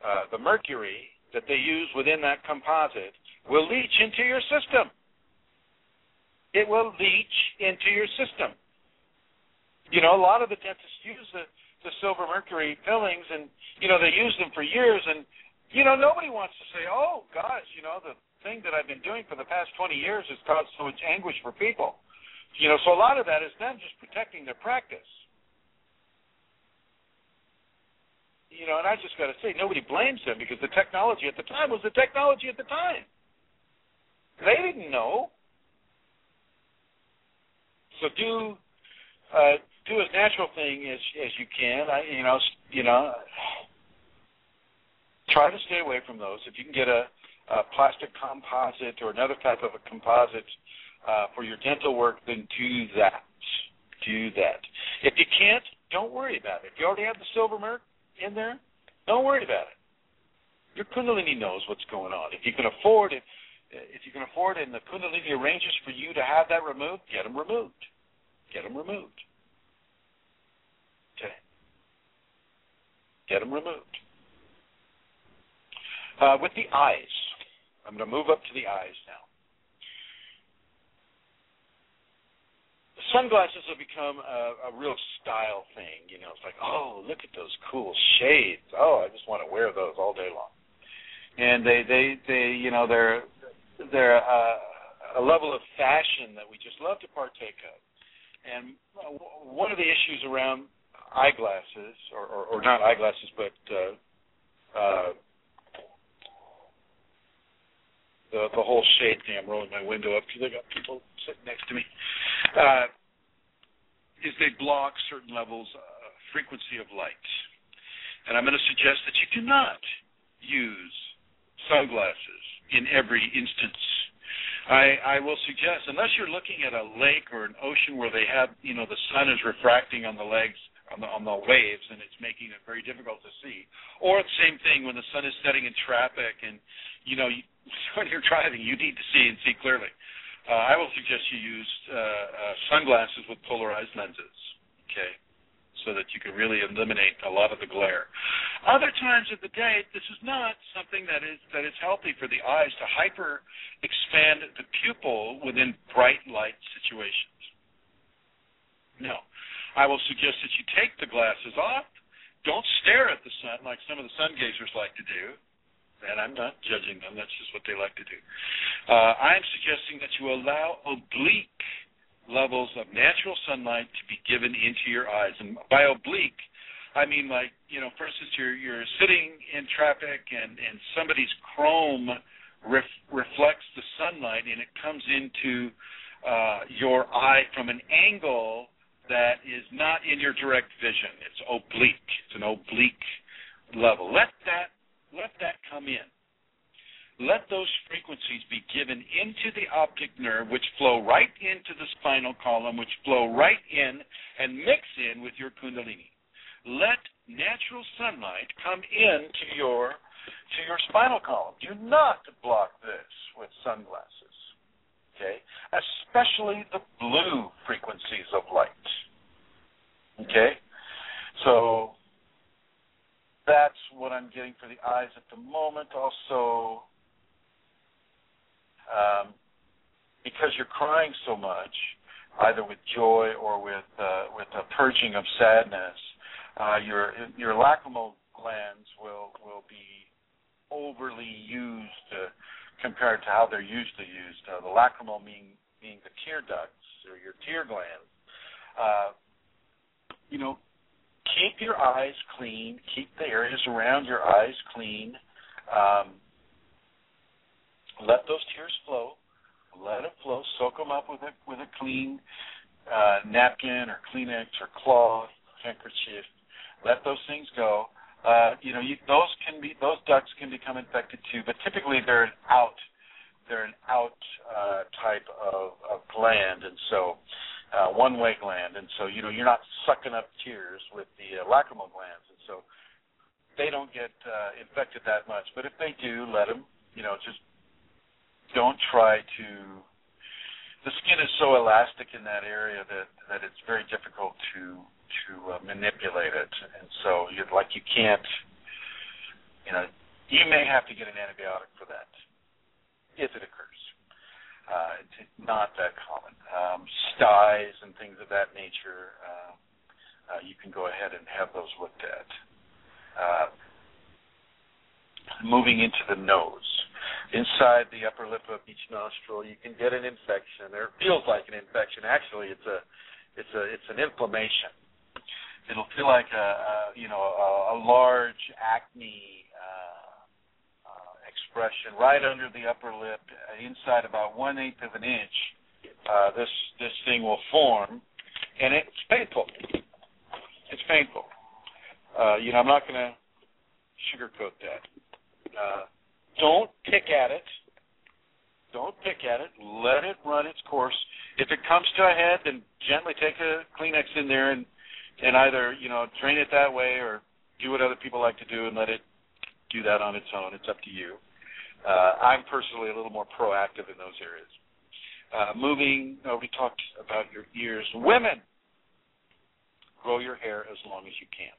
Uh, the mercury that they use within that composite will leach into your system. It will leach into your system. You know, a lot of the dentists use the, the silver mercury fillings, and you know they use them for years, and you know nobody wants to say, "Oh gosh, you know the thing that I've been doing for the past 20 years has caused so much anguish for people." You know, so a lot of that is them just protecting their practice. You know, and I just got to say, nobody blames them because the technology at the time was the technology at the time. They didn't know. So do uh, do as natural thing as as you can. I you know you know try to stay away from those. If you can get a, a plastic composite or another type of a composite uh, for your dental work, then do that. Do that. If you can't, don't worry about it. If you already have the silver merc in there, don't worry about it. Your Kundalini knows what's going on. If you can afford it, if you can afford it, and the Kundalini arranges for you to have that removed, get them removed. Get them removed. Okay. Get them removed. Uh, with the eyes, I'm going to move up to the eyes now. Sunglasses have become a, a real style thing. You know, it's like, oh, look at those cool shades. Oh, I just want to wear those all day long. And they, they, they, you know, they're they're uh, a level of fashion that we just love to partake of. And one of the issues around eyeglasses, or, or, or not eyeglasses, but uh, uh, the the whole shade thing. I'm rolling my window up because I got people sitting next to me. Uh, is they block certain levels of frequency of light. And I'm going to suggest that you do not use sunglasses in every instance. I, I will suggest, unless you're looking at a lake or an ocean where they have, you know, the sun is refracting on the legs, on the, on the waves, and it's making it very difficult to see. Or the same thing when the sun is setting in traffic, and you know, you, when you're driving, you need to see and see clearly. Uh, I will suggest you use uh, uh, sunglasses with polarized lenses, okay, so that you can really eliminate a lot of the glare. Other times of the day, this is not something that is that is healthy for the eyes to hyper expand the pupil within bright light situations. No, I will suggest that you take the glasses off. Don't stare at the sun like some of the sun gazers like to do and I'm not judging them. That's just what they like to do. Uh, I'm suggesting that you allow oblique levels of natural sunlight to be given into your eyes, and by oblique, I mean like you know, for instance, you're you're sitting in traffic and and somebody's chrome ref- reflects the sunlight and it comes into uh, your eye from an angle that is not in your direct vision. It's oblique. It's an oblique level. Let that let that come in. Let those frequencies be given into the optic nerve, which flow right into the spinal column, which flow right in and mix in with your kundalini. Let natural sunlight come into your to your spinal column. Do not block this with sunglasses. Okay? Especially the blue frequencies of light. Okay? So that's what I'm getting for the eyes at the moment. Also, um, because you're crying so much, either with joy or with uh, with a purging of sadness, uh, your your lacrimal glands will will be overly used uh, compared to how they're usually used. Uh, the lacrimal being being the tear ducts or your tear glands. Uh, you know, keep your eyes clean. Keep the areas around your eyes clean. Um, let those tears flow. Let it flow. Soak them up with a with a clean uh, napkin or Kleenex or cloth, handkerchief. Let those things go. Uh, you know, you, those can be those ducts can become infected too, but typically they're an out they're an out uh, type of, of gland, and so uh, one-way gland, and so you know you're not sucking up tears with the uh, lacrimal glands, and so they don't get uh, infected that much. But if they do, let them. You know, just don't try to. The skin is so elastic in that area that that it's very difficult to to uh, manipulate it, and so you like you can't. You know, you may have to get an antibiotic for that if it occurs. Uh, it's not that common. Um, styes and things of that nature, uh, uh, you can go ahead and have those looked at. Uh, moving into the nose, inside the upper lip of each nostril, you can get an infection, or it feels like an infection. Actually, it's a it's a it's an inflammation. It'll feel like a, a you know a, a large acne expression right under the upper lip, uh, inside about one eighth of an inch. Uh, this this thing will form, and it's painful. It's painful. Uh, you know, I'm not going to sugarcoat that. Uh, don't pick at it. Don't pick at it. Let it run its course. If it comes to a head, then gently take a Kleenex in there and and either you know drain it that way or do what other people like to do and let it do that on its own. It's up to you. Uh, I'm personally a little more proactive in those areas. Uh, moving, uh, we talked about your ears. Women, grow your hair as long as you can.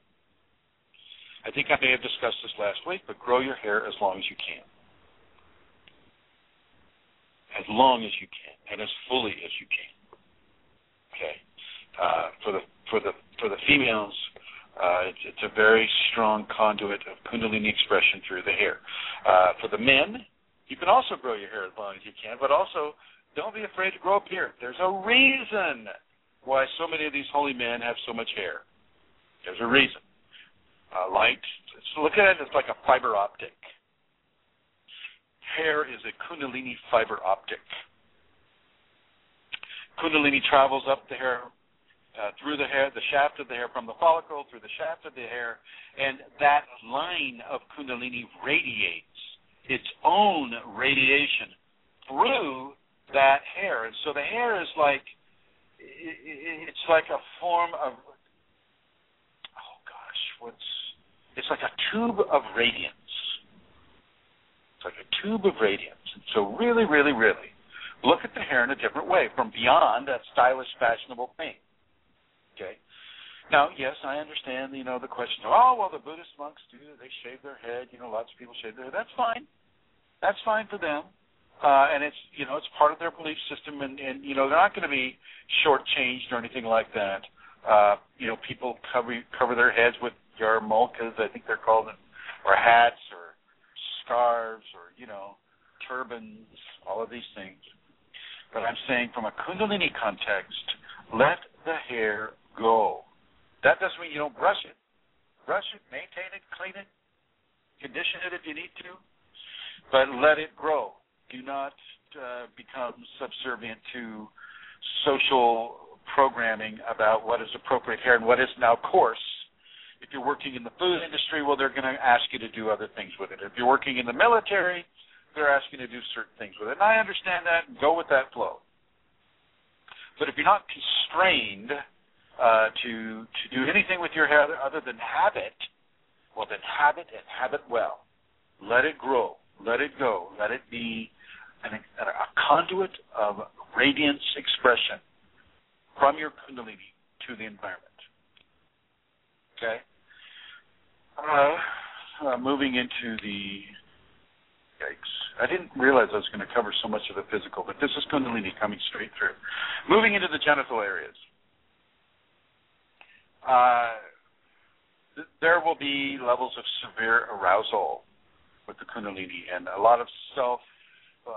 I think I may have discussed this last week, but grow your hair as long as you can. As long as you can, and as fully as you can. Okay. Uh, for the for the for the females, uh, it's, it's a very strong conduit of Kundalini expression through the hair. Uh, for the men, you can also grow your hair as long as you can, but also don't be afraid to grow a beard. There's a reason why so many of these holy men have so much hair. There's a reason. Uh, light, so look at it, it's like a fiber optic. Hair is a Kundalini fiber optic. Kundalini travels up the hair uh, through the hair, the shaft of the hair, from the follicle through the shaft of the hair, and that line of Kundalini radiates its own radiation through that hair, and so the hair is like it's like a form of oh gosh, what's it's like a tube of radiance. It's like a tube of radiance, and so really, really, really look at the hair in a different way from beyond that stylish, fashionable thing Okay. Now, yes, I understand. You know the question. Of oh, well, the Buddhist monks do. They shave their head. You know, lots of people shave their head. That's fine. That's fine for them. Uh, and it's you know it's part of their belief system, and, and you know they're not going to be shortchanged or anything like that. Uh, you know, people cover cover their heads with yarmulkes, I think they're called, or hats, or scarves, or you know, turbans, all of these things. But I'm saying from a Kundalini context, let the hair go. That doesn't mean you don't brush it. Brush it, maintain it, clean it, condition it if you need to, but let it grow. Do not uh, become subservient to social programming about what is appropriate hair and what is now coarse. If you're working in the food industry, well, they're going to ask you to do other things with it. If you're working in the military, they're asking you to do certain things with it. And I understand that go with that flow. But if you're not constrained uh, to to do anything with your hair other than have it, well then have it and have it well. Let it grow. Let it go. Let it be an, a conduit of radiance expression from your kundalini to the environment. Okay. Uh, uh, moving into the yikes. I didn't realize I was going to cover so much of the physical, but this is kundalini coming straight through. Moving into the genital areas. Uh, there will be levels of severe arousal with the Kundalini and a lot of self. Uh,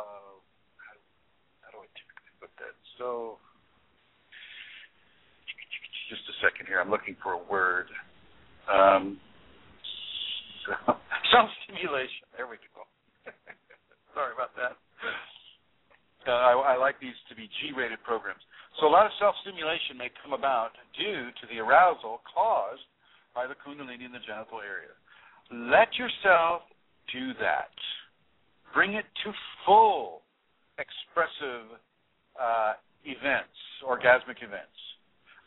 how do I typically put that? So, just a second here. I'm looking for a word. Um, so, self stimulation. There we go. Sorry about that. Uh, I, I like these to be G-rated programs. So a lot of self-stimulation may come about due to the arousal caused by the kundalini in the genital area. Let yourself do that. Bring it to full expressive uh, events, orgasmic events.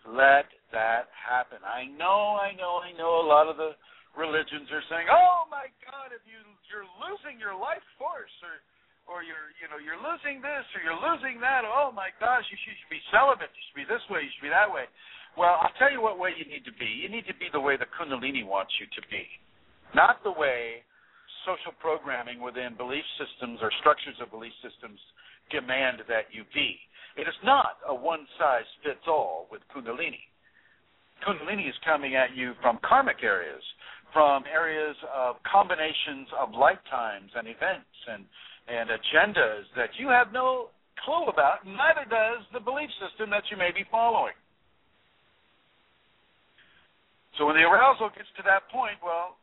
Let that happen. I know, I know, I know. A lot of the religions are saying, "Oh my God, if you you're losing your life force, or or you're you know you're losing this, or you're losing that. Oh my gosh, you should, you should be celibate. You should be this way. You should be that way." Well, I'll tell you what way you need to be. You need to be the way the Kundalini wants you to be, not the way social programming within belief systems or structures of belief systems demand that you be. It is not a one size fits all with Kundalini. Kundalini is coming at you from karmic areas, from areas of combinations of lifetimes and events and, and agendas that you have no clue about, neither does the belief system that you may be following. So when the arousal gets to that point, well,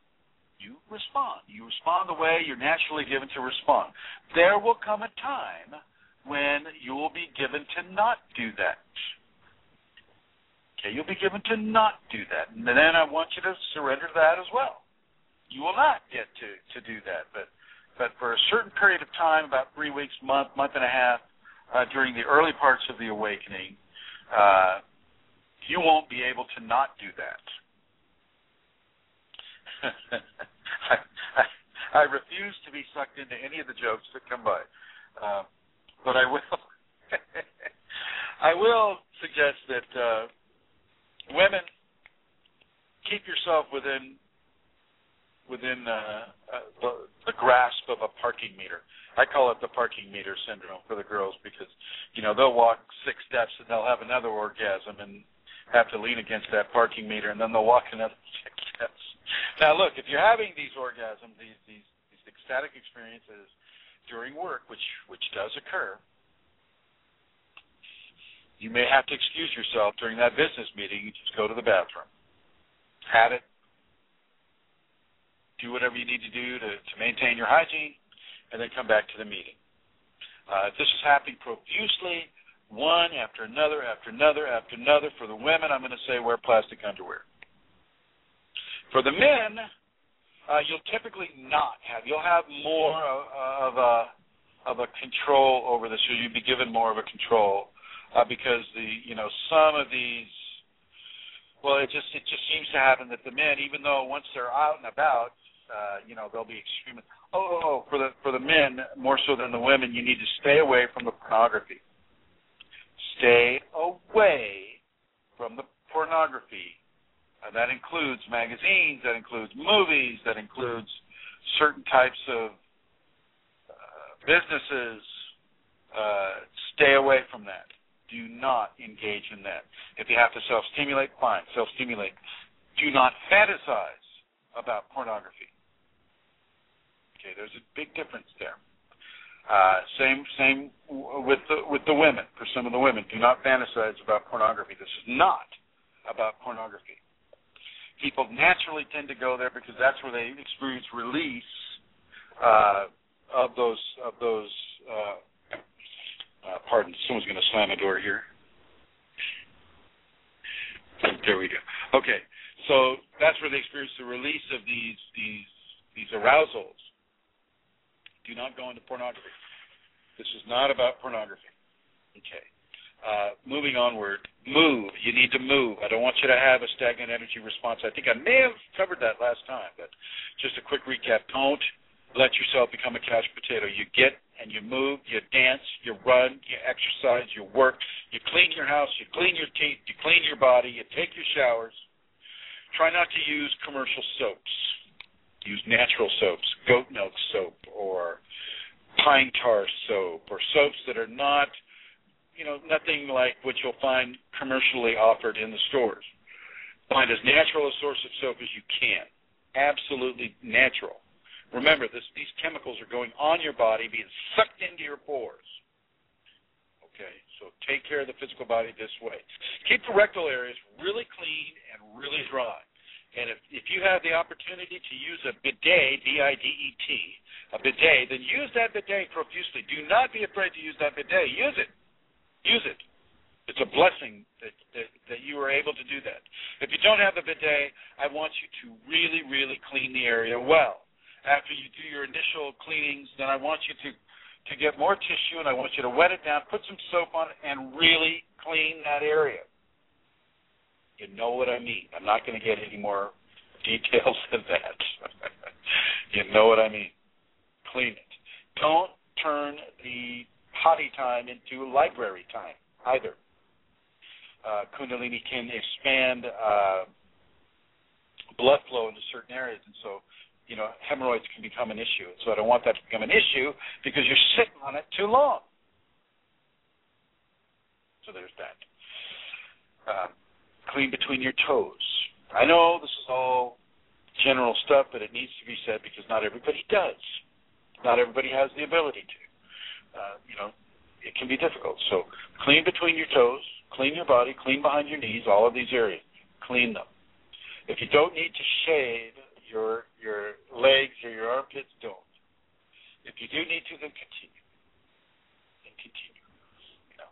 you respond. You respond the way you're naturally given to respond. There will come a time when you will be given to not do that. Okay, you'll be given to not do that. And then I want you to surrender to that as well. You will not get to, to do that. But but for a certain period of time, about three weeks, month, month and a half, uh, during the early parts of the awakening, uh, you won't be able to not do that. I, I, I refuse to be sucked into any of the jokes that come by. Uh, but I will I will suggest that uh, women keep yourself within within uh, uh, the, the grasp of a parking meter. I call it the parking meter syndrome for the girls because you know they'll walk six steps and they'll have another orgasm and have to lean against that parking meter and then they'll walk another six steps. Now look, if you're having these orgasms, these these, these ecstatic experiences during work, which which does occur, you may have to excuse yourself during that business meeting. You just go to the bathroom, have it, do whatever you need to do to, to maintain your hygiene, and then come back to the meeting. Uh, this is happening profusely, one after another, after another, after another, for the women, I'm going to say wear plastic underwear. For the men, uh, you'll typically not have. You'll have more of, a of a control over this, you'll be given more of a control uh, because the you know some of these. Well, it just it just seems to happen that the men, even though once they're out and about, uh, you know they'll be extreme. Oh, oh, oh, for the for the men more so than the women, you need to stay away from the pornography. Stay away from the pornography uh, that includes magazines, that includes movies, that includes certain types of uh, businesses. Uh, stay away from that. Do not engage in that. If you have to self stimulate, fine, self stimulate. Do not fantasize about pornography. Okay, there's a big difference there. Uh, same same with the with the women. For some of the women, do not fantasize about pornography. This is not about pornography people naturally tend to go there because that's where they experience release uh, of those of those. Uh, uh, pardon, someone's going to slam a door here. There we go. Okay, so that's where they experience the release of these these these arousals. Do not go into pornography. This is not about pornography. Okay. Uh, moving onward, move. You need to move. I don't want you to have a stagnant energy response. I think I may have covered that last time, but just a quick recap. Don't let yourself become a couch potato. You get and you move, you dance, you run, you exercise, you work, you clean your house, you clean your teeth, you clean your body, you take your showers. Try not to use commercial soaps. Use natural soaps, goat milk soap or pine tar soap or soaps that are not – you know, nothing like what you'll find commercially offered in the stores. Find as natural a source of soap as you can. Absolutely natural. Remember, this, these chemicals are going on your body, being sucked into your pores. Okay, so take care of the physical body this way. Keep the rectal areas really clean and really dry. And if, if you have the opportunity to use a bidet, B-I-D-E-T, a bidet, then use that bidet profusely. Do not be afraid to use that bidet. Use it. Use it. It's a blessing that, that, that you are able to do that. If you don't have a bidet, I want you to really, really clean the area well. After you do your initial cleanings, then I want you to to get more tissue, and I want you to wet it down, put some soap on it, and really clean that area. You know what I mean. I'm not going to get any more details than that. you know what I mean. Clean it. Don't turn the potty time into library time either. Uh, Kundalini can expand uh, blood flow into certain areas, and so you know hemorrhoids can become an issue. So I don't want that to become an issue because you're sitting on it too long. So there's that. Uh, clean between your toes. I know this is all general stuff, but it needs to be said because not everybody does. Not everybody has the ability to. Uh, you know, it can be difficult. So clean between your toes, clean your body, clean behind your knees, all of these areas. Clean them. If you don't need to shave your your legs or your armpits, don't. If you do need to, then continue. Then continue. You know,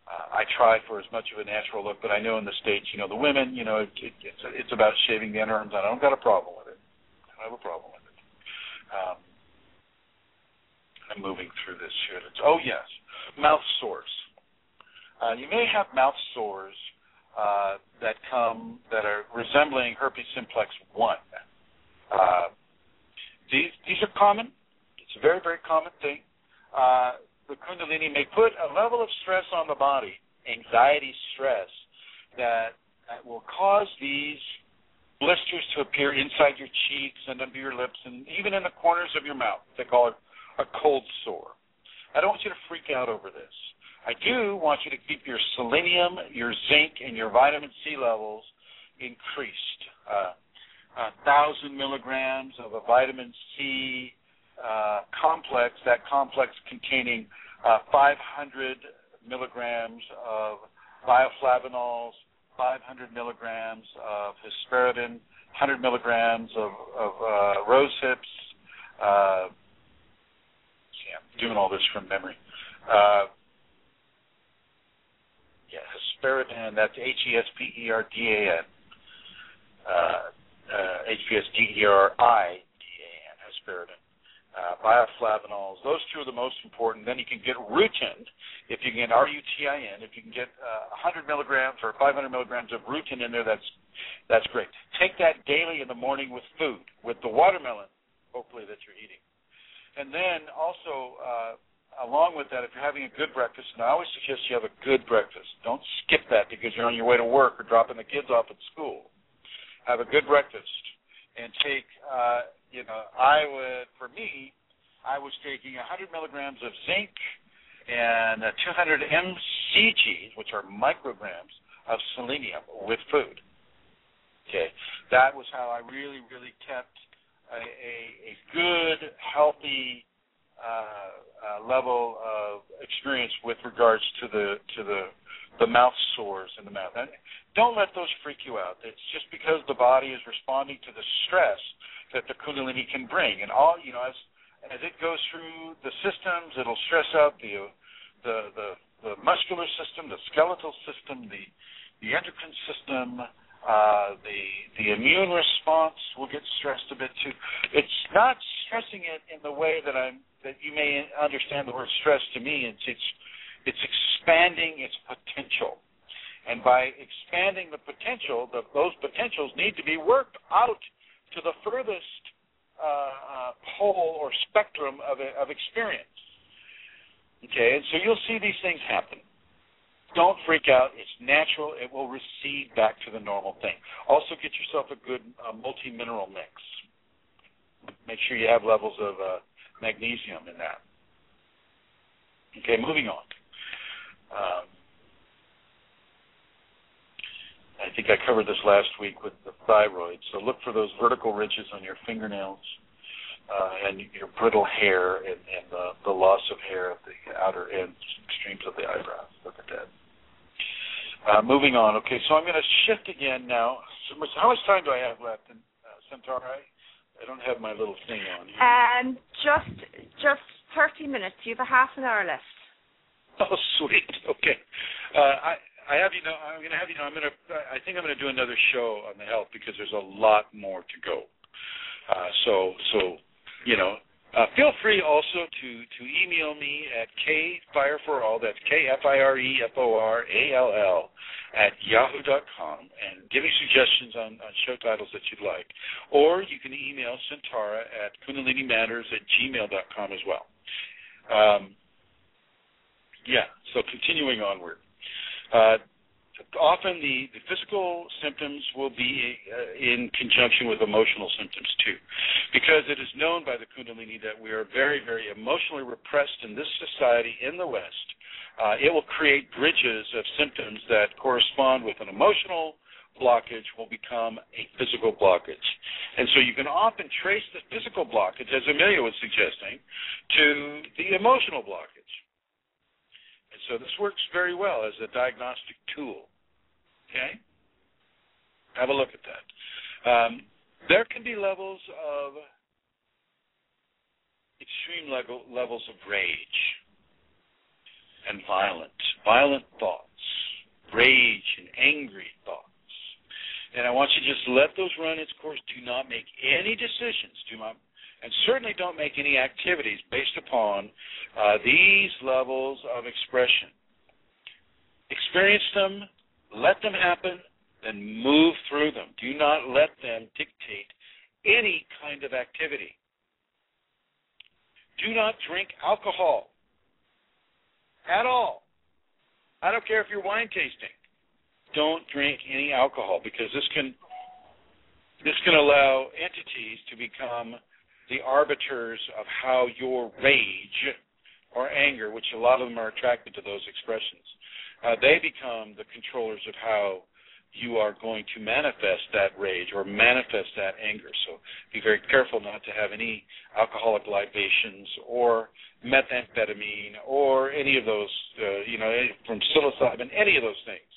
uh, I try for as much of a natural look, but I know in the states, you know, the women, you know, it, it, it's it's about shaving the underarms. I don't got a problem with it. I don't have a problem with it. Um, I'm moving through this here. Oh yes, mouth sores. Uh, you may have mouth sores uh, that come that are resembling herpes simplex one. Uh, these these are common. It's a very very common thing. Uh, the Kundalini may put a level of stress on the body, anxiety stress, that, that will cause these blisters to appear inside your cheeks and under your lips and even in the corners of your mouth. They call it a cold sore. I don't want you to freak out over this. I do want you to keep your selenium, your zinc, and your vitamin C levels increased. Uh, a thousand milligrams of a vitamin C uh, complex, that complex containing uh, 500 milligrams of bioflavonols, 500 milligrams of hesperidin, 100 milligrams of, of uh, rose hips, uh, I'm doing all this from memory. Uh, yeah, hesperidin. That's H E S P E R D A N. Uh, H P S D R I D A N. Hesperidin. Uh, bioflavonols. Those two are the most important. Then you can get rutin. If you can get R-U-T-I-N, if you can get uh, 100 milligrams or 500 milligrams of rutin in there, that's that's great. Take that daily in the morning with food, with the watermelon, hopefully that you're eating. And then also, uh, along with that, if you're having a good breakfast, and I always suggest you have a good breakfast. Don't skip that because you're on your way to work or dropping the kids off at school. Have a good breakfast and take, uh, you know, I would, for me, I was taking 100 milligrams of zinc and 200 mcg, which are micrograms of selenium with food. Okay, that was how I really, really kept a, a, a good, healthy uh, uh, level of experience with regards to the to the the mouth sores in the mouth. And don't let those freak you out. It's just because the body is responding to the stress that the Kundalini can bring, and all you know as as it goes through the systems, it'll stress out the the the, the muscular system, the skeletal system, the the endocrine system, uh, the the immune response will get stressed a bit too. It's not stressing it in the way that I'm that you may understand the word stress to me. It's it's it's expanding its potential, and by expanding the potential, the, those potentials need to be worked out to the furthest uh, uh, pole or spectrum of of experience. Okay, and so you'll see these things happen. Don't freak out. It's natural. It will recede back to the normal thing. Also, get yourself a good uh, multi mineral mix. Make sure you have levels of uh, magnesium in that. Okay, moving on. Um, I think I covered this last week with the thyroid. So look for those vertical ridges on your fingernails uh, and your brittle hair and, and the, the loss of hair at the outer ends, extremes of the eyebrows. Look at that. Uh, moving on. Okay, so I'm going to shift again now. So much, how much time do I have left in uh, Santara? I don't have my little thing on. Here. Um, just just 30 minutes. You have a half an hour left. Oh, sweet. Okay. Uh, I I have you know I'm going to have you know I'm going to I think I'm going to do another show on the health because there's a lot more to go. Uh, so so you know uh, feel free also to, to email me at kfireforall, that's K-F-I-R-E-F-O-R-A-L-L, at yahoo.com, and give me suggestions on, on show titles that you'd like. Or you can email Santara at kundalinimatters at gmail.com as well. Um, yeah, so continuing onward. Uh, often the, the physical symptoms will be uh, in conjunction with emotional symptoms too, because it is known by the Kundalini that we are very, very emotionally repressed in this society in the West. Uh, it will create bridges of symptoms that correspond with an emotional blockage will become a physical blockage. And so you can often trace the physical blockage, as Amelia was suggesting, to the emotional blockage. So this works very well as a diagnostic tool. Okay? Have a look at that. Um, there can be levels of extreme level, levels of rage and violent, violent thoughts, rage and angry thoughts. And I want you to just let those run its course. Do not make any decisions. Do not, and certainly don't make any activities based upon uh, these levels of expression. Experience them, let them happen, then move through them. Do not let them dictate any kind of activity. Do not drink alcohol at all. I don't care if you're wine tasting. Don't drink any alcohol because this can this can allow entities to become the arbiters of how your rage or anger, which a lot of them are attracted to those expressions, uh, they become the controllers of how you are going to manifest that rage or manifest that anger. So be very careful not to have any alcoholic libations or methamphetamine or any of those, uh, you know, from psilocybin, any of those things.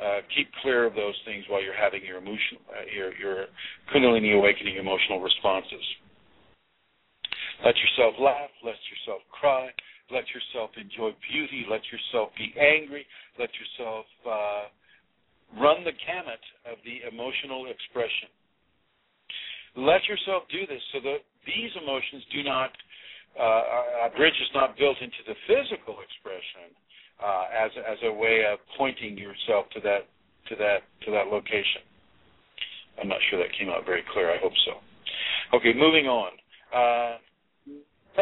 Uh, keep clear of those things while you're having your emotional, uh, your, your Kundalini awakening emotional responses. Let yourself laugh. Let yourself cry. Let yourself enjoy beauty. Let yourself be angry. Let yourself uh, run the gamut of the emotional expression. Let yourself do this so that these emotions do not, uh, a bridge is not built into the physical expression uh, as as a way of pointing yourself to that to that to that location. I'm not sure that came out very clear. I hope so. Okay, moving on. Uh,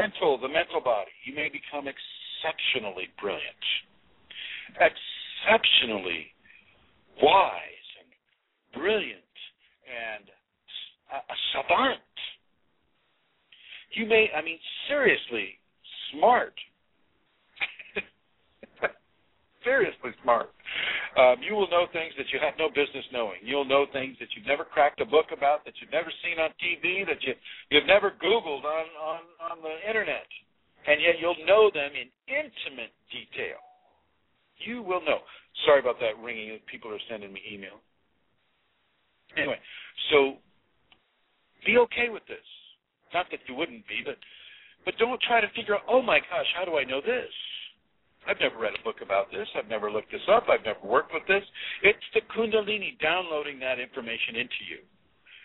mental, the mental body, you may become exceptionally brilliant, exceptionally wise and brilliant and a, a savant. You may, I mean, seriously smart. seriously smart. Um, you will know things that you have no business knowing. You'll know things that you've never cracked a book about, that you've never seen on TV, that you you've never Googled on on on the internet, and yet you'll know them in intimate detail. You will know. Sorry about that ringing. People are sending me email. Anyway, so be okay with this. Not that you wouldn't be, but but don't try to figure out. Oh my gosh, how do I know this? I've never read a book about this. I've never looked this up. I've never worked with this. It's the Kundalini downloading that information into you.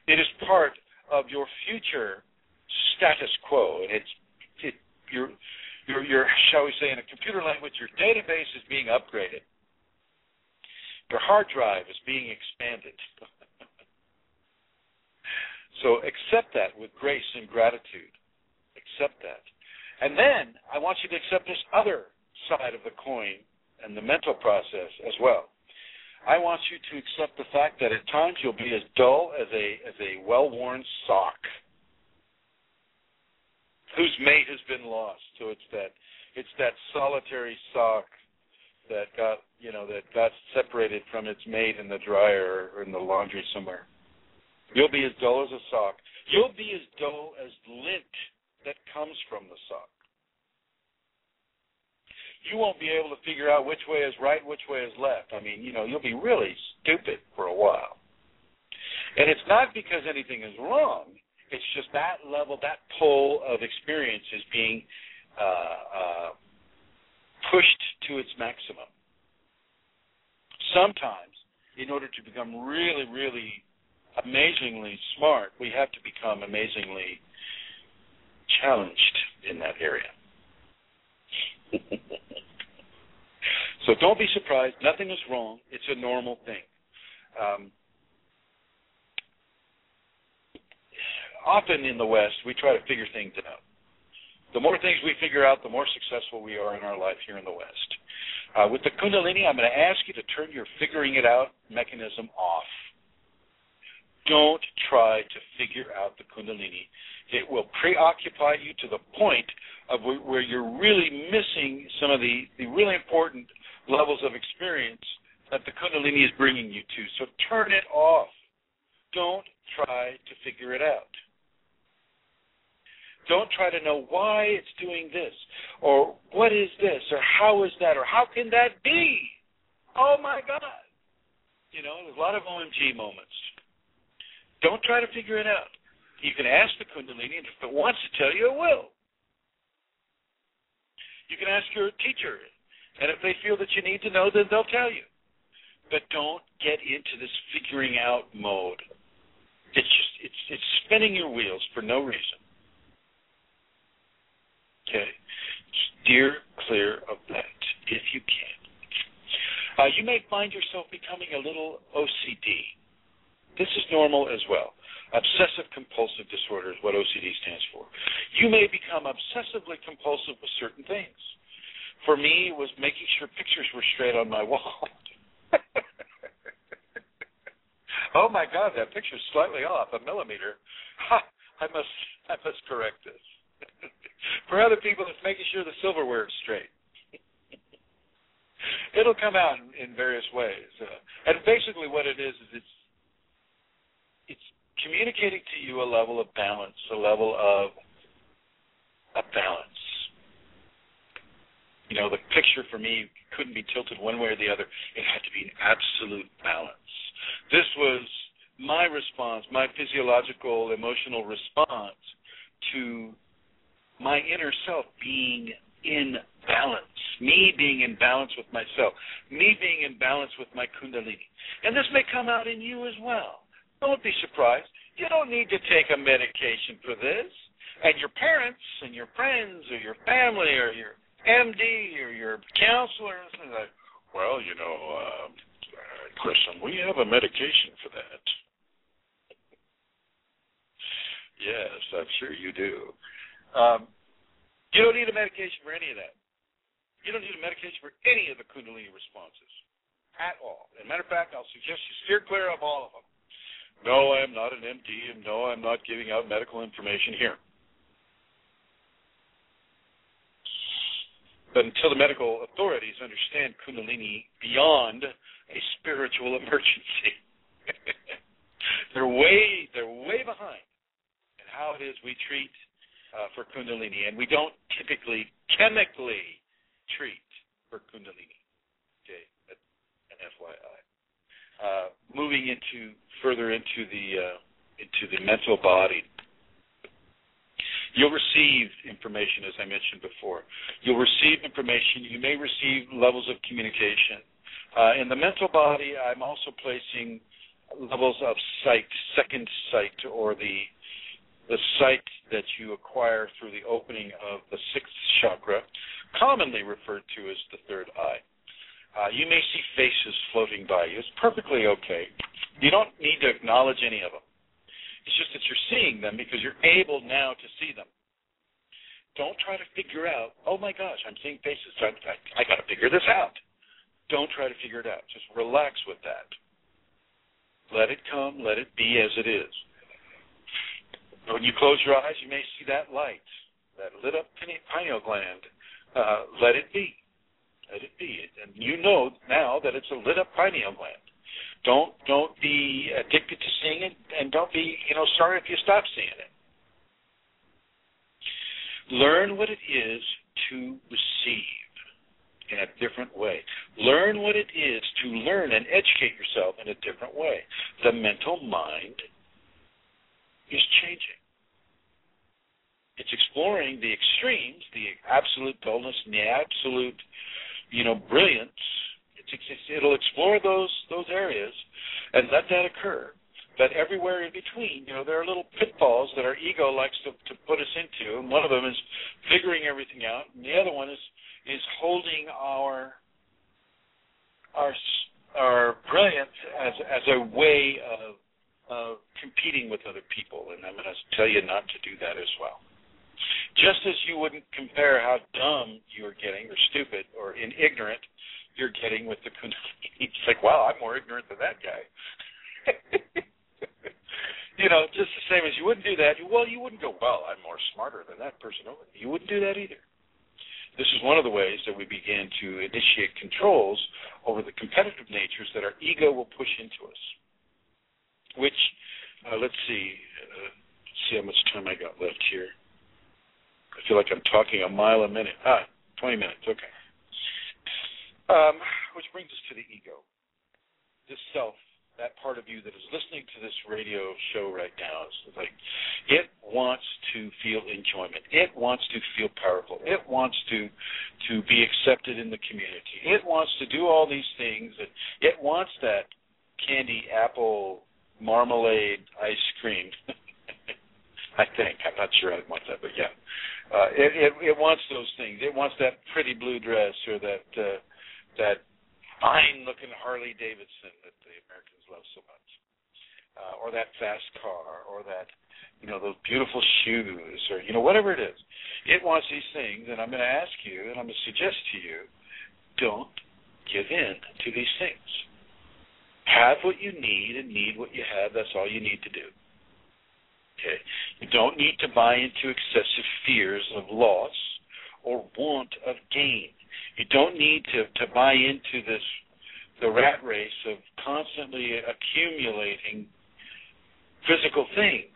It is part of your future status quo, and it's it, your your your shall we say in a computer language, your database is being upgraded. Your hard drive is being expanded. so accept that with grace and gratitude. Accept that. And then I want you to accept this other side of the coin and the mental process as well. I want you to accept the fact that at times you'll be as dull as a as a well-worn sock whose mate has been lost. So it's that it's that solitary sock that got you know that got separated from its mate in the dryer or in the laundry somewhere. You'll be as dull as a sock. You'll be as dull as lint that comes from the sock you won't be able to figure out which way is right, which way is left. I mean, you know, you'll be really stupid for a while. And it's not because anything is wrong. It's just that level, that pull of experience is being uh, uh, pushed to its maximum. Sometimes, in order to become really, really amazingly smart, we have to become amazingly challenged in that area. so don't be surprised. Nothing is wrong. It's a normal thing. Um, often in the West, we try to figure things out. The more things we figure out, the more successful we are in our life here in the West. Uh, with the Kundalini, I'm going to ask you to turn your figuring it out mechanism off. Don't try to figure out the Kundalini. It will preoccupy you to the point of where you're really missing some of the, the really important levels of experience that the Kundalini is bringing you to. So turn it off. Don't try to figure it out. Don't try to know why it's doing this, or what is this, or how is that, or how can that be? Oh my God. You know, a lot of OMG moments. Don't try to figure it out. You can ask the Kundalini, and if it wants to tell you, it will. You can ask your teacher, and if they feel that you need to know, then they'll tell you. But don't get into this figuring out mode. It's just it's it's spinning your wheels for no reason. Okay? Steer clear of that if you can. Uh, you may find yourself becoming a little OCD. This is normal as well. Obsessive compulsive disorder is what OCD stands for. You may become obsessively compulsive with certain things. For me, was making sure pictures were straight on my wall. oh my God, that picture's slightly off a millimeter. Ha, I must, I must correct this. For other people, it's making sure the silverware is straight. It'll come out in, in various ways, uh, and basically, what it is is it's it's communicating to you a level of balance, a level of a balance. You know, the picture for me couldn't be tilted one way or the other. It had to be an absolute balance. This was my response, my physiological, emotional response to my inner self being in balance, me being in balance with myself, me being in balance with my Kundalini. And this may come out in you as well. Don't be surprised. You don't need to take a medication for this. And your parents and your friends or your family or your MD or your counselor like, well, you know, uh, we have a medication for that. yes, I'm sure you do. Um, you don't need a medication for any of that. You don't need a medication for any of the Kundalini responses at all. As a matter of fact, I'll suggest you steer clear of all of them. No, I am not an MD, and no, I'm not giving out medical information here. But until the medical authorities understand Kundalini beyond a spiritual emergency, they're way they're way behind in how it is we treat uh, for Kundalini, and we don't typically chemically treat for Kundalini. Okay, an FYI. Uh, moving into further into the uh, into the mental body. You'll receive information, as I mentioned before. You'll receive information. You may receive levels of communication. Uh, in the mental body, I'm also placing levels of sight, second sight, or the the sight that you acquire through the opening of the sixth chakra, commonly referred to as the third eye. Uh, you may see faces floating by you. It's perfectly okay. You don't need to acknowledge any of them. It's just that you're seeing them because you're able now to see them. Don't try to figure out, oh my gosh, I'm seeing faces. I, I, I got to figure this out. Don't try to figure it out. Just relax with that. Let it come. Let it be as it is. When you close your eyes, you may see that light, that lit up pineal gland. Uh, let it be. Let it be. And you know now that it's a lit up pineal gland. Don't don't be addicted to seeing it, and don't be you know sorry if you stop seeing it. Learn what it is to receive in a different way. Learn what it is to learn and educate yourself in a different way. The mental mind is changing. It's exploring the extremes, the absolute dullness and the absolute, you know, brilliance. It'll explore those those areas and let that occur. but everywhere in between, you know, there are little pitfalls that our ego likes to, to put us into, and one of them is figuring everything out, and the other one is is holding our our our brilliance as as a way of of competing with other people, and I'm going to tell you not to do that as well. Just as you wouldn't compare how dumb you're getting, or stupid, or in ignorant you're getting with the Kundalini. It's like, wow, I'm more ignorant than that guy. you know, just the same as you wouldn't do that. Well, you wouldn't go, well, I'm more smarter than that person. You wouldn't do that either. This is one of the ways that we begin to initiate controls over the competitive natures that our ego will push into us. Which, uh, let's see, uh, see how much time I got left here. I feel like I'm talking a mile a minute. Ah, 20 minutes. Okay. Um, which brings us to the ego, this self that part of you that is listening to this radio show right now. Is like it wants to feel enjoyment. It wants to feel powerful. It wants to to be accepted in the community. It wants to do all these things. And it wants that candy apple marmalade ice cream. I think. I'm not sure i want that but yeah. Uh it it it wants those things. It wants that pretty blue dress or that uh that fine looking harley davidson that the americans love so much, uh, or that fast car, or that you know those beautiful shoes, or you know whatever it is. It wants these things, and I'm going to ask you, and I'm going to suggest to you, don't give in to these things. Have what you need and need what you have. That's all you need to do. Okay. You don't need to buy into excessive fears of loss or want of gain. You don't need to, to buy into this the rat race of constantly accumulating physical things.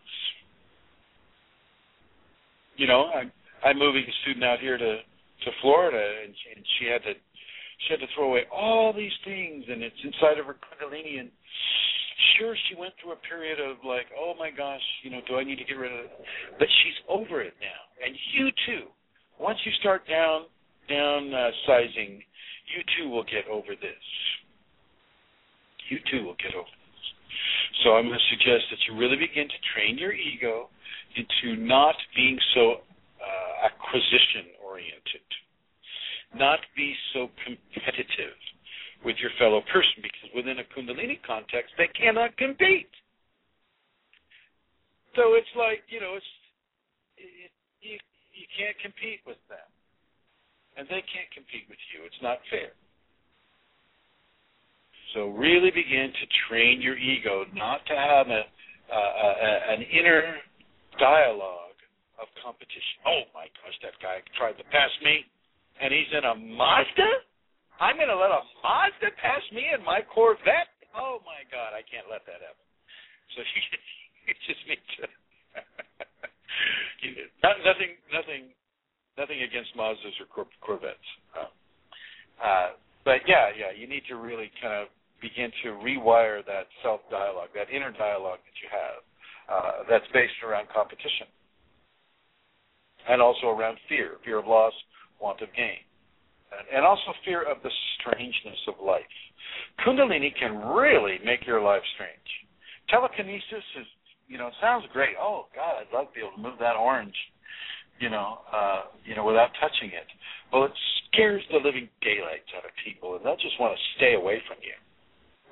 You know, I'm I'm moving a student out here to to Florida, and she, and she had to she had to throw away all these things, and it's inside of her kundalini. And sure, she went through a period of like, oh my gosh, you know, do I need to get rid of it? But she's over it now, and you too. Once you start down down uh, you too will get over this you too will get over this. So I'm going to suggest that you really begin to train your ego into not being so uh, acquisition oriented, not be so competitive with your fellow person, because within a Kundalini context, they cannot compete. So it's like you know, it's it, you you can't compete with them, and they can't compete with you. It's not fair. So really begin to train your ego not to have a, a an inner dialogue of competition. Oh my gosh, that guy tried to pass me, and he's in a Mazda. I'm going to let a Mazda pass me in my Corvette. Oh my God, I can't let that happen. So you, you just need to. you, not, nothing, nothing, nothing against Mazdas or Cor- Corvettes. Uh, uh, but yeah, yeah, you need to really kind of begin to rewire that self dialogue, that inner dialogue that you have, uh, that's based around competition, and also around fear, fear of loss, want of gain, and, and also fear of the strangeness of life. Kundalini can really make your life strange. Telekinesis is, you know, sounds great. Oh God, I'd love to be able to move that orange, you know, uh, you know, without touching it. Well, it scares the living daylights out of people, and they'll just want to stay away from you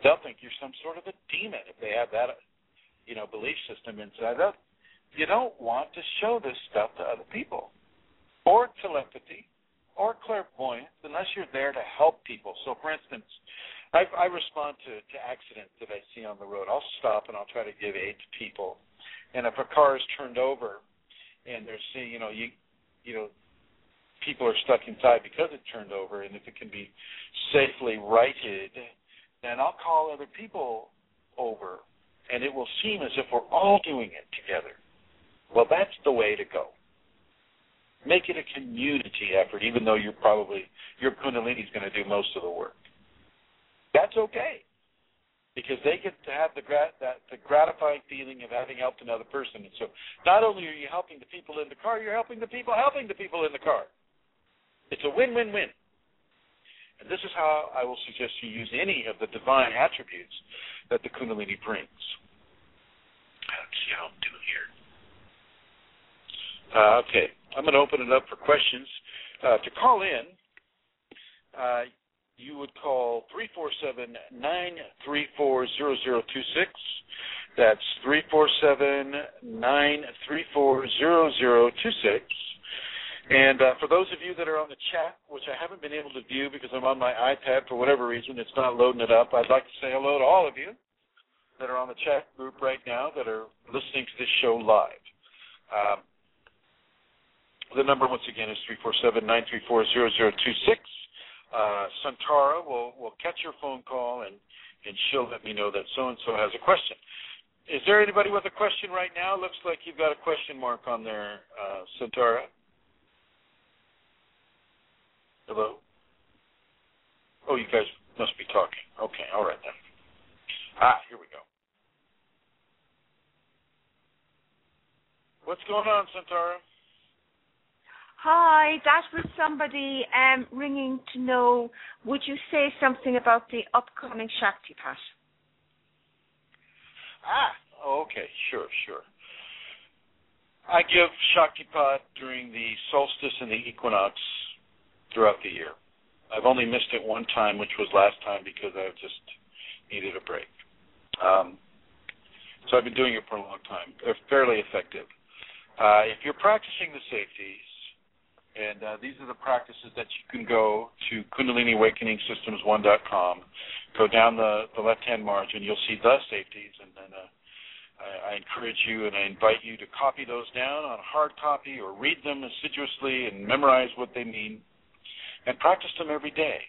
they'll think you're some sort of a demon if they have that, you know, belief system inside them. You don't want to show this stuff to other people, or telepathy, or clairvoyance, unless you're there to help people. So, for instance, I, I respond to, to accidents that I see on the road. I'll stop and I'll try to give aid to people. And if a car is turned over, and they're seeing, you know, you, you know, people are stuck inside because it turned over, and if it can be safely righted and I'll call other people over, and it will seem as if we're all doing it together. Well, that's the way to go. Make it a community effort, even though you're probably your Kundalini is going to do most of the work. That's okay, because they get to have the grat- that the gratifying feeling of having helped another person. And so, not only are you helping the people in the car, you're helping the people helping the people in the car. It's a win-win-win. And this is how I will suggest you use any of the divine attributes that the Kundalini brings. see how I'm doing here. Uh, okay, I'm going to open it up for questions. Uh, to call in, uh, you would call 347 934 0026. That's 347 934 0026. And uh, for those of you that are on the chat, which I haven't been able to view because I'm on my iPad for whatever reason, it's not loading it up. I'd like to say hello to all of you that are on the chat group right now that are listening to this show live. Um, the number once again is 347-934-0026. Uh, Santara will will catch your phone call and and she'll let me know that so and so has a question. Is there anybody with a question right now? Looks like you've got a question mark on there, uh, Santara. Hello? Oh, you guys must be talking. Okay, all right then. Ah, here we go. What's going on, Santara? Hi, that was somebody um, ringing to know would you say something about the upcoming Shaktipat? Ah, okay, sure, sure. I give Shaktipat during the solstice and the equinox throughout the year. I've only missed it one time, which was last time because I just needed a break. Um, so I've been doing it for a long time. They're fairly effective. Uh, if you're practicing the safeties, and uh, these are the practices that you can go to KundaliniAwakeningSystems1.com, go down the, the left-hand margin, you'll see the safeties, and then uh, I, I encourage you and I invite you to copy those down on a hard copy or read them assiduously and memorize what they mean and practice them every day.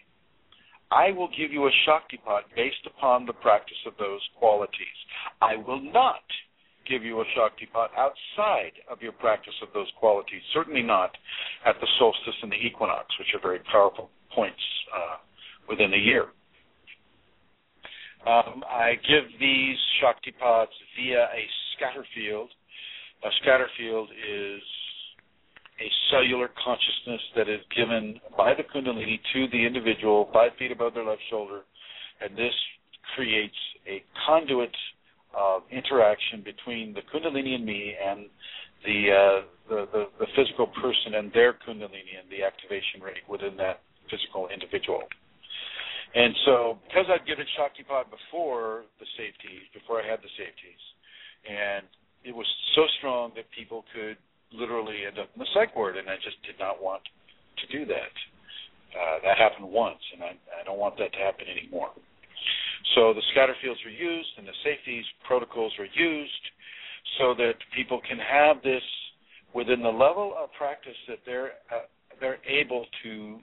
I will give you a Shaktipat based upon the practice of those qualities. I will not give you a Shaktipat outside of your practice of those qualities, certainly not at the solstice and the equinox, which are very powerful points uh, within the year. Um, I give these Shaktipats via a scatter field. A scatter field is a cellular consciousness that is given by the Kundalini to the individual five feet above their left shoulder, and this creates a conduit of interaction between the Kundalini and me and the, uh, the, the the physical person and their Kundalini and the activation rate within that physical individual. And so, because I'd given Shaktipat before the safeties, before I had the safeties, and it was so strong that people could literally end up in the psych ward, and I just did not want to do that. Uh, that happened once, and I, I don't want that to happen anymore. So the scatter fields are used, and the safeties protocols are used, so that people can have this within the level of practice that they're uh, they're able to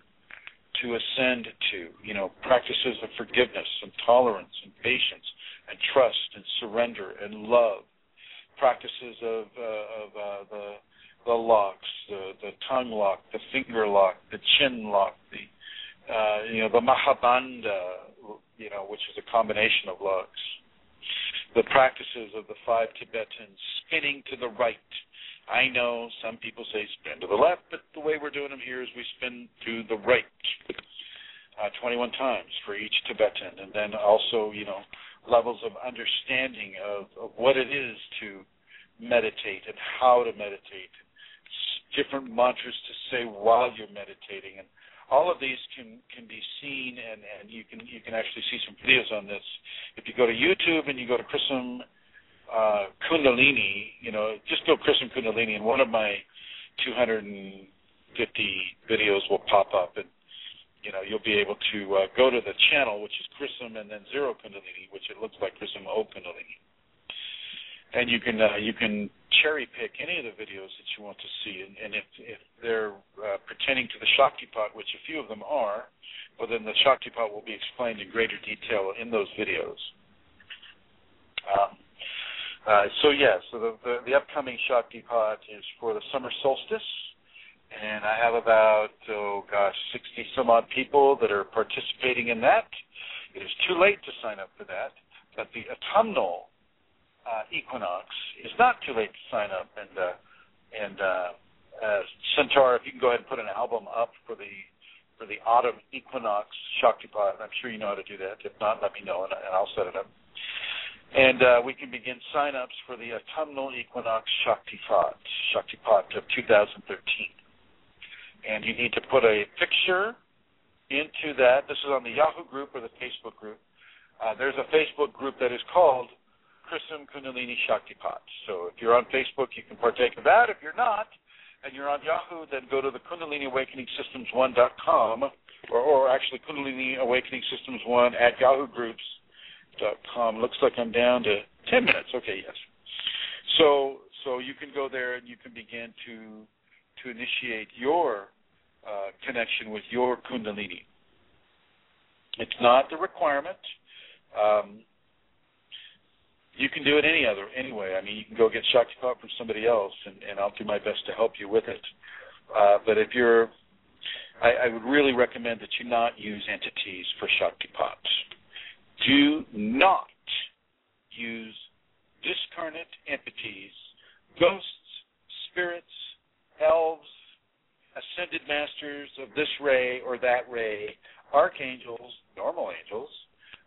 to ascend to. You know, practices of forgiveness and tolerance and patience and trust and surrender and love. Practices of uh, of uh, the the locks, the, the tongue lock, the finger lock, the chin lock, the uh, you know the mahabandha, you know, which is a combination of locks. The practices of the five Tibetans, spinning to the right. I know some people say spin to the left, but the way we're doing them here is we spin to the right, uh, 21 times for each Tibetan, and then also, you know, levels of understanding of, of what it is to meditate and how to meditate different mantras to say while you're meditating and all of these can can be seen and and you can you can actually see some videos on this. If you go to youtube and you go to Chrism uh kundalini you know just go Chrism kundalini and one of my 250 videos will pop up and you know you'll be able to uh, go to the channel which is Chrism and then zero kundalini which it looks like Chrism o kundalini and you can uh, you can cherry pick any of the videos that you want to see, and, and if if they're uh, pertaining to the Shaktipat, which a few of them are, well then the Shaktipat will be explained in greater detail in those videos. Um, uh, so yeah, so the, the, the upcoming Shaktipat is for the summer solstice, and I have about oh gosh, sixty some odd people that are participating in that. It is too late to sign up for that, but the autumnal uh, equinox, it's not too late to sign up. And uh, and uh, uh, Santara, if you can go ahead and put an album up for the for the autumn equinox Shaktipat, I'm sure you know how to do that. If not, let me know and, and I'll set it up. and uh, we can begin sign-ups for the autumnal equinox Shaktipat, Shaktipat of 2013. And you need to put a picture into that. This is on the Yahoo group or the Facebook group. Uh, there's a Facebook group that is called Chrism Kundalini Shaktipat. So if you're on Facebook, you can partake of that. If you're not, and you're on Yahoo, then go to the Kundalini Awakening Systems One.com, or, or actually Kundalini Awakening Systems One at Yahoo Groups dot com. Looks like I'm down to ten minutes. Okay, yes. So so you can go there and you can begin to to initiate your uh, connection with your Kundalini. It's not the requirement. Um, you can do it any other anyway. I mean, you can go get Shaktipat from somebody else, and, and I'll do my best to help you with it. Uh, but if you're, I, I would really recommend that you not use entities for Shaktipats. Do not use discarnate entities, ghosts, spirits, elves, ascended masters of this ray or that ray, archangels, normal angels.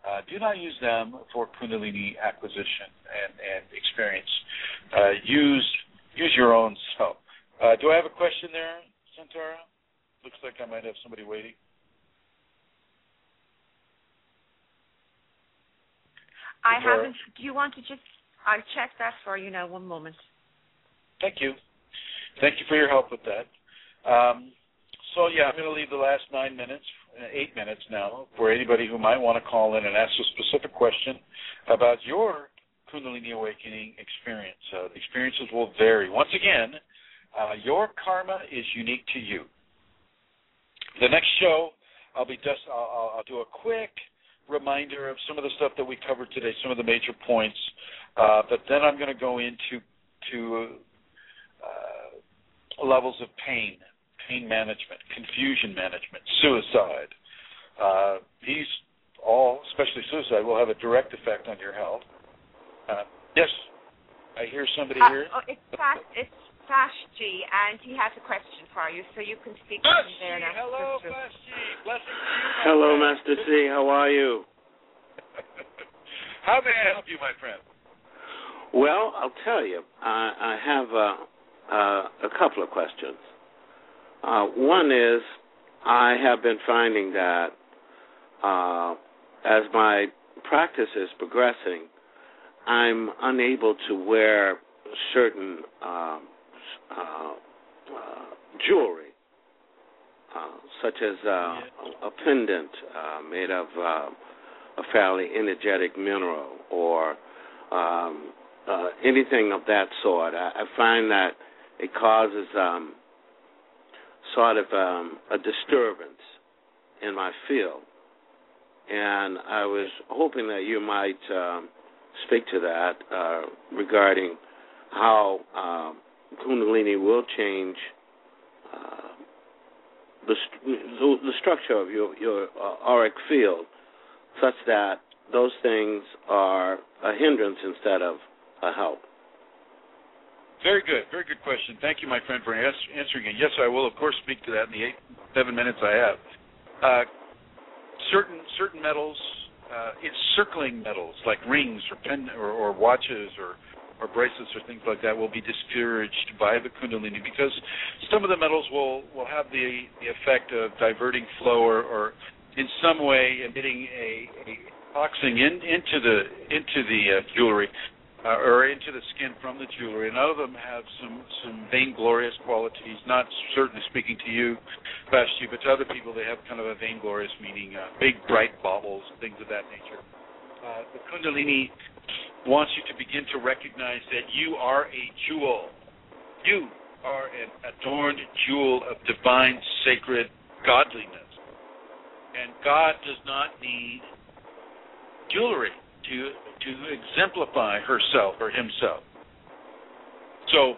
Uh, do not use them for Kundalini acquisition and, and experience. Uh, use use your own self. Uh, do I have a question there, Santara? Looks like I might have somebody waiting. I haven't. Do you want to just? I'll check that for you now. One moment. Thank you. Thank you for your help with that. Um, so yeah, I'm going to leave the last nine minutes, eight minutes now, for anybody who might want to call in and ask a specific question about your Kundalini awakening experience. Uh, the experiences will vary. Once again, uh, your karma is unique to you. The next show, I'll be just I'll, I'll do a quick reminder of some of the stuff that we covered today, some of the major points. Uh, but then I'm going to go into to uh, levels of pain, pain management, confusion management, suicide. Uh, these all, especially suicide, will have a direct effect on your health. Uh, yes, I hear somebody Uh, here. oh, it's Sash, it's Sash G, and he has a question for you, so you can speak to him there now. hello, Sister. Flash G. Blessings to you. Hello, friend. Master C. How are you? How may I help you, my friend? Well, I'll tell you. I, I have uh, uh, a couple of questions. Uh, one is I have been finding that uh, as my practice is progressing, I'm unable to wear certain um, uh, uh, jewelry, uh, such as uh, a pendant uh, made of a fairly energetic mineral or um, uh, anything of that sort. I, I find that it causes um, sort of um, a disturbance in my field, and I was hoping that you might um, speak to that uh, regarding how um, Kundalini will change uh, the, st- the structure of your your uh, auric field, such that those things are a hindrance instead of a help. Very good, very good question. Thank you, my friend, for ans- answering it. Yes, I will, of course, speak to that in the eight, seven minutes I have. Uh, certain certain metals, uh, encircling metals like rings or pen or, or watches or or bracelets or things like that will be discouraged by the Kundalini because some of the metals will will have the the effect of diverting flow or, or in some way emitting a, a toxin in, into the into the uh, jewelry uh, or into the skin from the jewelry. And other of them have some some vainglorious qualities. Not certainly speaking to you, Basti, but to other people, they have kind of a vainglorious meaning, uh, big bright baubles, things of that nature. Uh, the Kundalini wants you to begin to recognize that you are a jewel. You are an adorned jewel of divine, sacred godliness. And God does not need jewelry to to exemplify herself or himself. So,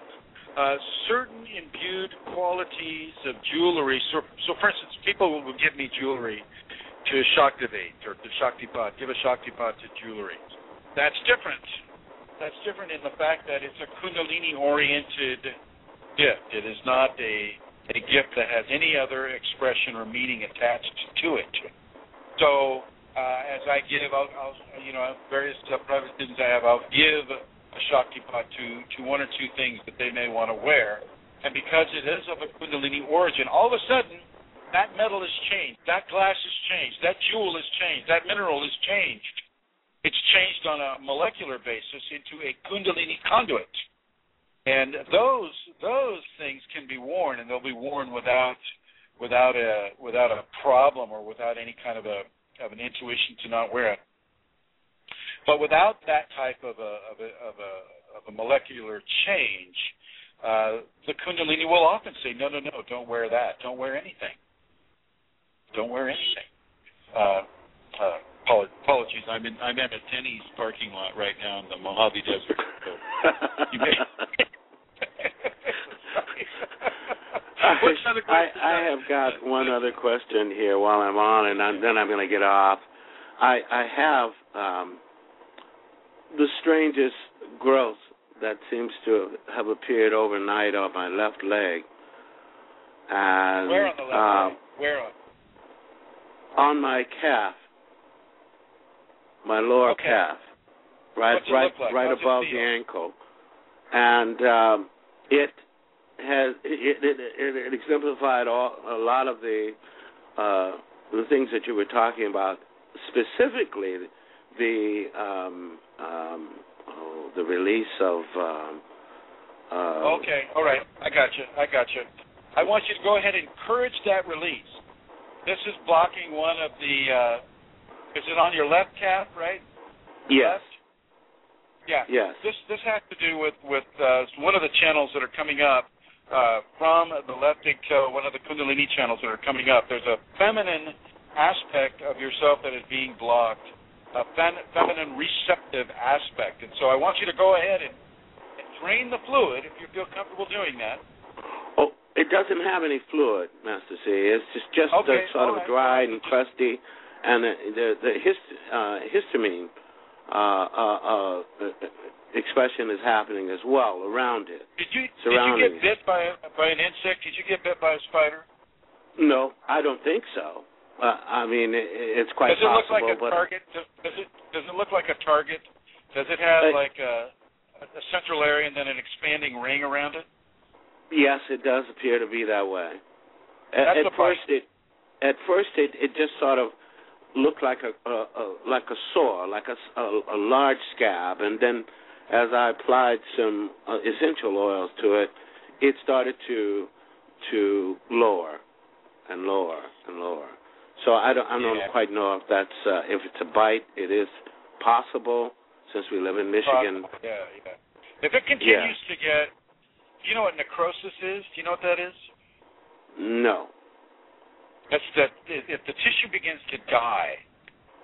uh, certain imbued qualities of jewelry. So, so for instance, people will give me jewelry to Shaktivate or to Shaktipat, give a Shaktipat to jewelry. That's different. That's different in the fact that it's a Kundalini oriented gift. It is not a, a gift that has any other expression or meaning attached to it. So, uh, as I give, I'll, I'll you know various uh, private students I have, I'll give a Shaktipat to to one or two things that they may want to wear, and because it is of a Kundalini origin, all of a sudden that metal is changed, that glass is changed, that jewel is changed, that mineral is changed. It's changed on a molecular basis into a Kundalini conduit, and those those things can be worn, and they'll be worn without without a without a problem or without any kind of a of an intuition to not wear it. But without that type of a of a of a, of a molecular change, uh, the Kundalini will often say, "No, no, no, don't wear that. Don't wear anything. Don't wear anything." Uh, uh, apologies, I'm in I'm a Denny's parking lot right now in the Mojave Desert. So you may. I, I have got one other question here while I'm on, and I'm, then I'm going to get off. I, I have um, the strangest growth that seems to have appeared overnight on my left leg. And, Where on the left uh, leg? Where on? On my calf, my lower Okay. calf, right, right, like? right above the ankle, and um, it has it, it, it, it exemplified all, a lot of the uh, the things that you were talking about, specifically the um, um, oh, the release of. Um, uh, Okay, all right. I got you. I got you. I want you to go ahead and encourage that release. This is blocking one of the. Uh, is it on your left calf, right? Yes. Left? Yeah. Yes. This this has to do with with uh, one of the channels that are coming up uh, from the leptic, uh, one of the Kundalini channels that are coming up. There's a feminine aspect of yourself that is being blocked, a fem- feminine receptive aspect, and so I want you to go ahead and, and drain the fluid if you feel comfortable doing that. Oh, it doesn't have any fluid, Master C. It's just just Okay, the sort of right. dry and crusty, and the the, the hist, uh, histamine uh, uh, uh, expression is happening as well around it. Did you did you get bit by by an insect? Did you get bit by a spider? No, I don't think so. Uh, I mean, it, it's quite does it look like a target? Does, does it does it look like a target? Does it have like a, a central area and then an expanding ring around it? yes, it does appear to be that way. At, at first, it at first it it just sort of looked like a, a, a like a sore, like a, a- a large scab, and then as I applied some uh, essential oils to it, it started to to lower and lower and lower. So I don't I don't Yeah. quite know if that's uh, if it's a bite. It is possible since we live in Michigan. Yeah, yeah. If it continues to get, do you know what necrosis is? Do you know what that is? No. That's that. If the tissue begins to die,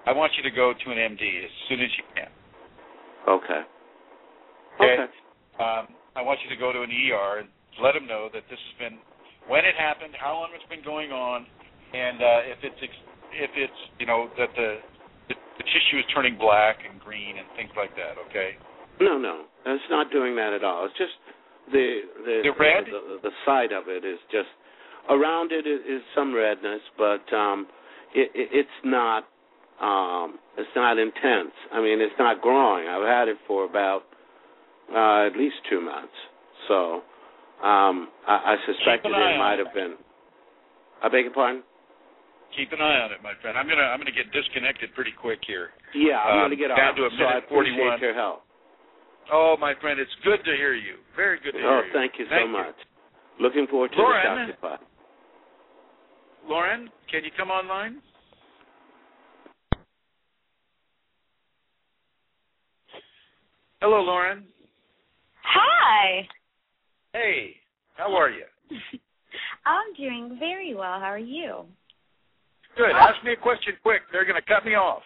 I want you to go to an MD as soon as you can. Okay. Okay. Okay. Um, I want you to go to an ER and let them know that this has been when it happened, how long it's been going on, and uh, if it's ex- if it's you know that the, the the tissue is turning black and green and things like that. Okay. No, no, it's not doing that at all. It's just the the The red? the, the side of it is just around it is, is some redness, but um, it, it, it's not um, it's not intense. I mean, it's not growing. I've had it for about uh, at least two months, so um, I, I suspected Keep an eye it might it. have been. I beg your pardon. Keep an eye on it, my friend. I'm gonna I'm gonna get disconnected pretty quick here. Yeah, I'm Um, to get down off. to a so minute appreciate 41. your help. Oh, my friend, it's good to hear you. Very good to hear Oh, thank you so much. Looking forward to Lauren? the Lauren, can you come online? Hello, Lauren. Hi. Hey, how are you? I'm doing very well. How are you? Good. Ask me a question quick. They're going to cut me off.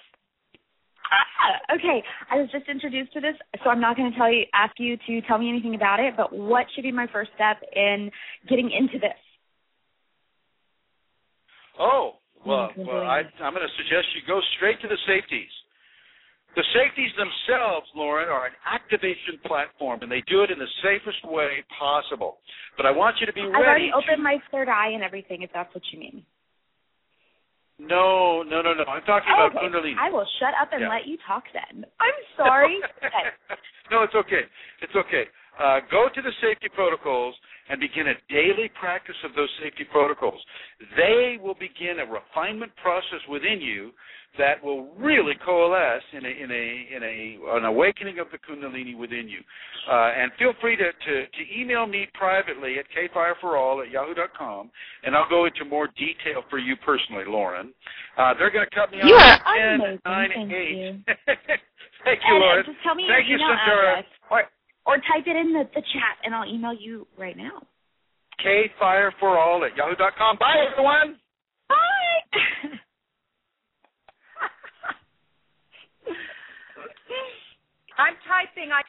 Ah, okay. I was just introduced to this, so I'm not going to tell you, ask you to tell me anything about it. But what should be my first step in getting into this? Oh, well, well I, I'm going to suggest you go straight to the safeties. The safeties themselves, Lauren, are an activation platform, and they do it in the safest way possible. But I want you to be I've ready. already to- opened my third eye and everything, if that's what you mean. No, no, no, no. I'm talking about okay. Kundalini. I will shut up and Yeah. let you talk then. I'm sorry. No, it's okay. It's okay. Uh, go to the safety protocols and begin a daily practice of those safety protocols. They will begin a refinement process within you that will really coalesce in a in a in a an awakening of the kundalini within you. Uh, and feel free to, to, to email me privately at kfireforall at yahoo.com, and I'll go into more detail for you personally, Lauren. Uh, they're going to cut me You off are at 10, amazing. 9, Thank 8. you. Thank you, And, uh, Lauren. Just tell me Thank your you, email Santara. address, or type it in the, the chat, and I'll email you right now. kfireforall at yahoo.com. Bye, everyone. Bye. I'm typing. I